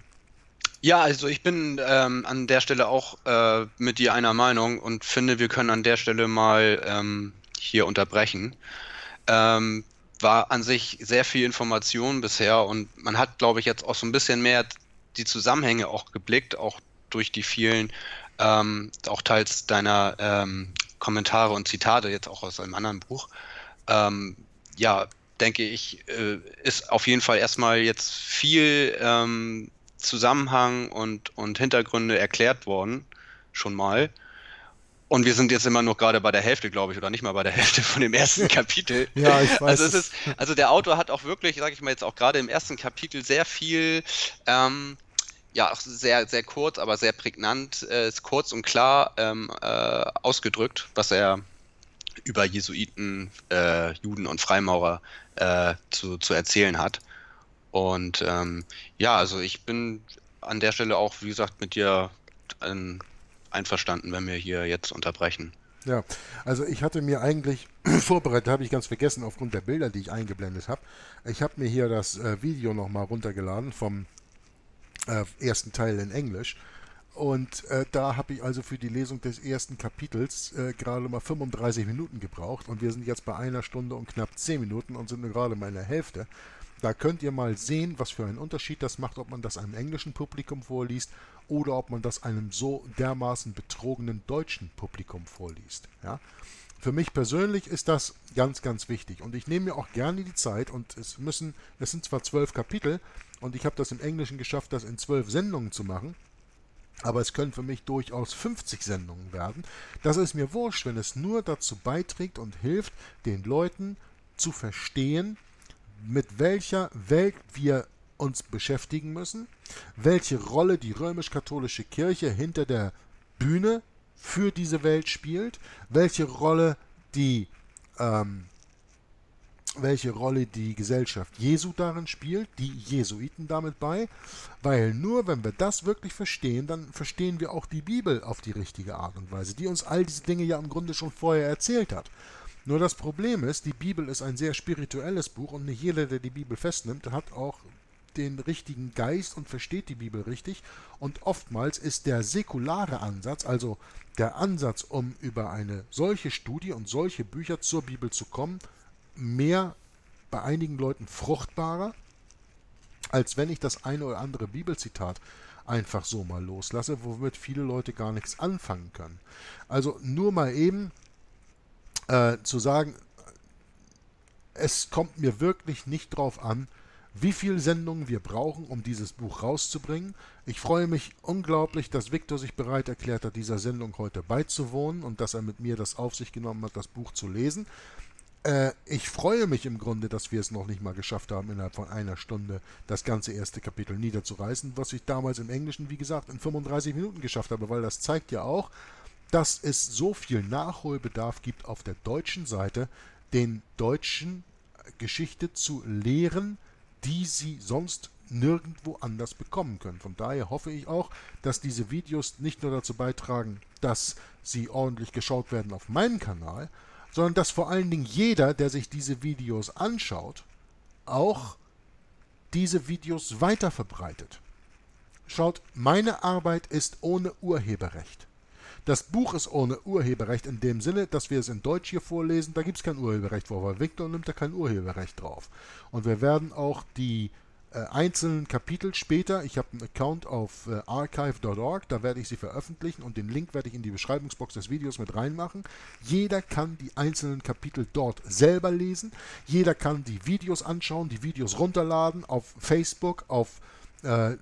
Speaker 3: Ja, also ich bin ähm, an der Stelle auch äh, mit dir einer Meinung und finde, wir können an der Stelle mal ähm, hier unterbrechen. Ähm, war an sich sehr viel Information bisher und man hat, glaube ich, jetzt auch so ein bisschen mehr die Zusammenhänge auch geblickt, auch durch die vielen, ähm, auch teils deiner ähm, Kommentare und Zitate jetzt auch aus einem anderen Buch. Ähm, ja, denke ich, äh, ist auf jeden Fall erstmal jetzt viel Zusammenhang und, und Hintergründe erklärt worden, schon mal. Und wir sind jetzt immer noch gerade bei der Hälfte, glaube ich, oder nicht mal bei der Hälfte von dem ersten Kapitel.
Speaker 2: ja, ich weiß.
Speaker 3: Also, es ist, also der Autor hat auch wirklich, sage ich mal jetzt auch gerade im ersten Kapitel, sehr viel, ähm, ja, auch sehr, sehr kurz, aber sehr prägnant, äh, kurz und klar ähm, äh, ausgedrückt, was er über Jesuiten, äh, Juden und Freimaurer äh, zu, zu erzählen hat. Und ähm, ja, also ich bin an der Stelle auch, wie gesagt, mit dir ein, einverstanden, wenn wir hier jetzt unterbrechen.
Speaker 2: Ja, also ich hatte mir eigentlich vorbereitet, habe ich ganz vergessen, aufgrund der Bilder, die ich eingeblendet habe. Ich habe mir hier das äh, Video nochmal runtergeladen vom äh, ersten Teil in Englisch. Und äh, da habe ich also für die Lesung des ersten Kapitels äh, gerade mal 35 Minuten gebraucht. Und wir sind jetzt bei einer Stunde und knapp 10 Minuten und sind gerade mal in der Hälfte. Da könnt ihr mal sehen, was für einen Unterschied das macht, ob man das einem englischen Publikum vorliest oder ob man das einem so dermaßen betrogenen deutschen Publikum vorliest. Ja? Für mich persönlich ist das ganz, ganz wichtig und ich nehme mir auch gerne die Zeit und es müssen, es sind zwar zwölf Kapitel und ich habe das im Englischen geschafft, das in zwölf Sendungen zu machen, aber es können für mich durchaus 50 Sendungen werden. Das ist mir wurscht, wenn es nur dazu beiträgt und hilft, den Leuten zu verstehen, mit welcher Welt wir uns beschäftigen müssen, welche Rolle die römisch-katholische Kirche hinter der Bühne für diese Welt spielt, welche Rolle die ähm, welche Rolle die Gesellschaft Jesu darin spielt, die Jesuiten damit bei, weil nur wenn wir das wirklich verstehen, dann verstehen wir auch die Bibel auf die richtige Art und Weise, die uns all diese Dinge ja im Grunde schon vorher erzählt hat. Nur das Problem ist, die Bibel ist ein sehr spirituelles Buch und nicht jeder, der die Bibel festnimmt, hat auch den richtigen Geist und versteht die Bibel richtig. Und oftmals ist der säkulare Ansatz, also der Ansatz, um über eine solche Studie und solche Bücher zur Bibel zu kommen, mehr bei einigen Leuten fruchtbarer, als wenn ich das eine oder andere Bibelzitat einfach so mal loslasse, womit viele Leute gar nichts anfangen können. Also nur mal eben äh, zu sagen, es kommt mir wirklich nicht drauf an, wie viele Sendungen wir brauchen, um dieses Buch rauszubringen. Ich freue mich unglaublich, dass Victor sich bereit erklärt hat, dieser Sendung heute beizuwohnen und dass er mit mir das auf sich genommen hat, das Buch zu lesen. Äh, ich freue mich im Grunde, dass wir es noch nicht mal geschafft haben, innerhalb von einer Stunde das ganze erste Kapitel niederzureißen, was ich damals im Englischen, wie gesagt, in 35 Minuten geschafft habe, weil das zeigt ja auch, dass es so viel Nachholbedarf gibt auf der deutschen Seite, den Deutschen Geschichte zu lehren, die sie sonst nirgendwo anders bekommen können. Von daher hoffe ich auch, dass diese Videos nicht nur dazu beitragen, dass sie ordentlich geschaut werden auf meinem Kanal, sondern dass vor allen Dingen jeder, der sich diese Videos anschaut, auch diese Videos weiter verbreitet. Schaut, meine Arbeit ist ohne Urheberrecht. Das Buch ist ohne Urheberrecht in dem Sinne, dass wir es in Deutsch hier vorlesen. Da gibt es kein Urheberrecht vor, weil Victor nimmt da kein Urheberrecht drauf. Und wir werden auch die äh, einzelnen Kapitel später, ich habe einen Account auf äh, archive.org, da werde ich sie veröffentlichen und den Link werde ich in die Beschreibungsbox des Videos mit reinmachen. Jeder kann die einzelnen Kapitel dort selber lesen. Jeder kann die Videos anschauen, die Videos runterladen auf Facebook, auf äh,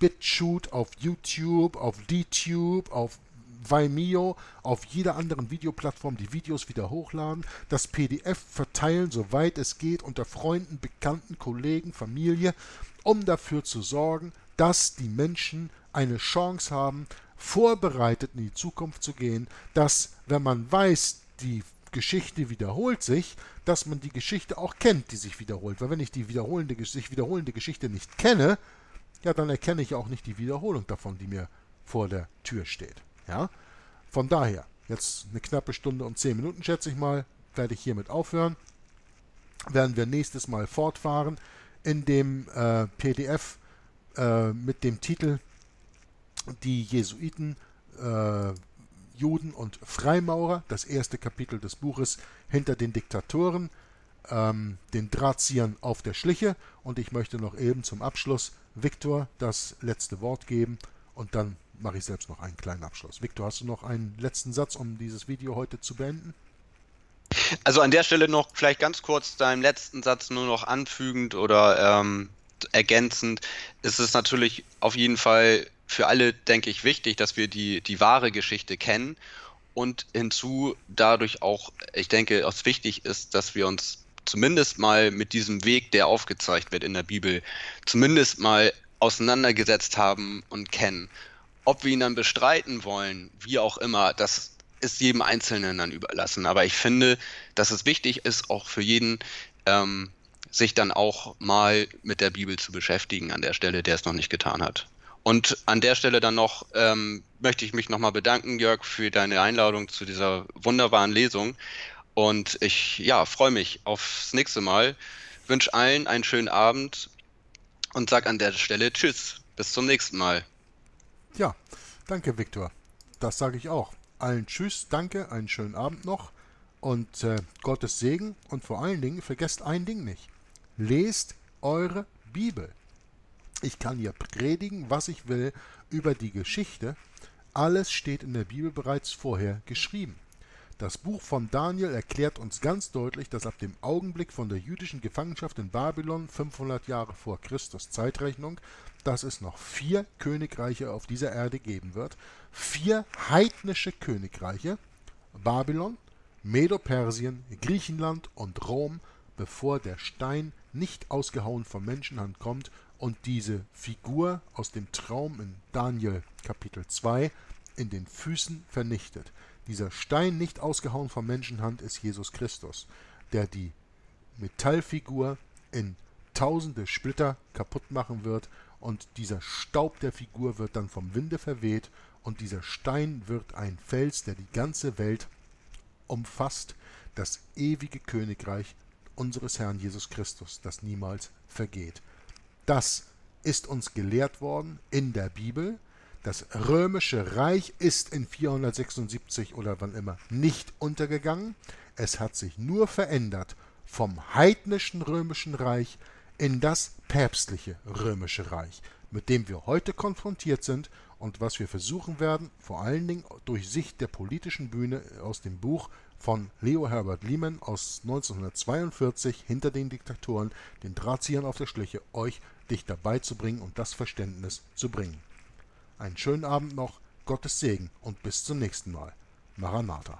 Speaker 2: BitChute, auf YouTube, auf DTube, auf Vimeo, auf jeder anderen Videoplattform die Videos wieder hochladen, das PDF verteilen, soweit es geht, unter Freunden, Bekannten, Kollegen, Familie, um dafür zu sorgen, dass die Menschen eine Chance haben, vorbereitet in die Zukunft zu gehen, dass, wenn man weiß, die Geschichte wiederholt sich, dass man die Geschichte auch kennt, die sich wiederholt. Weil wenn ich die wiederholende, sich wiederholende Geschichte nicht kenne, ja, dann erkenne ich auch nicht die Wiederholung davon, die mir vor der Tür steht. Ja? Von daher, jetzt eine knappe Stunde und zehn Minuten, schätze ich mal, werde ich hiermit aufhören. Werden wir nächstes Mal fortfahren in dem äh, PDF äh, mit dem Titel Die Jesuiten, äh, Juden und Freimaurer, das erste Kapitel des Buches Hinter den Diktatoren, ähm, den Drahtziehern auf der Schliche. Und ich möchte noch eben zum Abschluss Viktor das letzte Wort geben und dann mache ich selbst noch einen kleinen Abschluss. Victor, hast du noch einen letzten Satz, um dieses Video heute zu beenden?
Speaker 3: Also an der Stelle noch vielleicht ganz kurz deinem letzten Satz nur noch anfügend oder ähm, ergänzend ist es natürlich auf jeden Fall für alle, denke ich, wichtig, dass wir die, die wahre Geschichte kennen und hinzu dadurch auch, ich denke, auch wichtig ist, dass wir uns zumindest mal mit diesem Weg, der aufgezeigt wird in der Bibel, zumindest mal auseinandergesetzt haben und kennen. Ob wir ihn dann bestreiten wollen, wie auch immer, das ist jedem Einzelnen dann überlassen. Aber ich finde, dass es wichtig ist, auch für jeden, ähm, sich dann auch mal mit der Bibel zu beschäftigen an der Stelle, der es noch nicht getan hat. Und an der Stelle dann noch ähm, möchte ich mich nochmal bedanken, Jörg, für deine Einladung zu dieser wunderbaren Lesung. Und ich ja, freue mich aufs nächste Mal. Wünsche allen einen schönen Abend und sag an der Stelle Tschüss. Bis zum nächsten Mal.
Speaker 2: Ja, danke, Viktor. Das sage ich auch. Allen Tschüss, danke, einen schönen Abend noch und äh, Gottes Segen und vor allen Dingen vergesst ein Ding nicht. Lest eure Bibel. Ich kann hier predigen, was ich will über die Geschichte. Alles steht in der Bibel bereits vorher geschrieben. Das Buch von Daniel erklärt uns ganz deutlich, dass ab dem Augenblick von der jüdischen Gefangenschaft in Babylon 500 Jahre vor Christus Zeitrechnung, dass es noch vier Königreiche auf dieser Erde geben wird. Vier heidnische Königreiche, Babylon, Medo-Persien, Griechenland und Rom, bevor der Stein nicht ausgehauen von Menschenhand kommt und diese Figur aus dem Traum in Daniel Kapitel 2 in den Füßen vernichtet. Dieser Stein nicht ausgehauen von Menschenhand ist Jesus Christus, der die Metallfigur in tausende Splitter kaputt machen wird und dieser Staub der Figur wird dann vom Winde verweht und dieser Stein wird ein Fels, der die ganze Welt umfasst, das ewige Königreich unseres Herrn Jesus Christus, das niemals vergeht. Das ist uns gelehrt worden in der Bibel, das römische Reich ist in 476 oder wann immer nicht untergegangen. Es hat sich nur verändert vom heidnischen römischen Reich in das päpstliche römische Reich, mit dem wir heute konfrontiert sind und was wir versuchen werden, vor allen Dingen durch Sicht der politischen Bühne aus dem Buch von Leo Herbert Lehman aus 1942 hinter den Diktatoren, den Drahtziehern auf der Schliche, euch dichter beizubringen und das Verständnis zu bringen. Einen schönen Abend noch, Gottes Segen und bis zum nächsten Mal. Maranatha.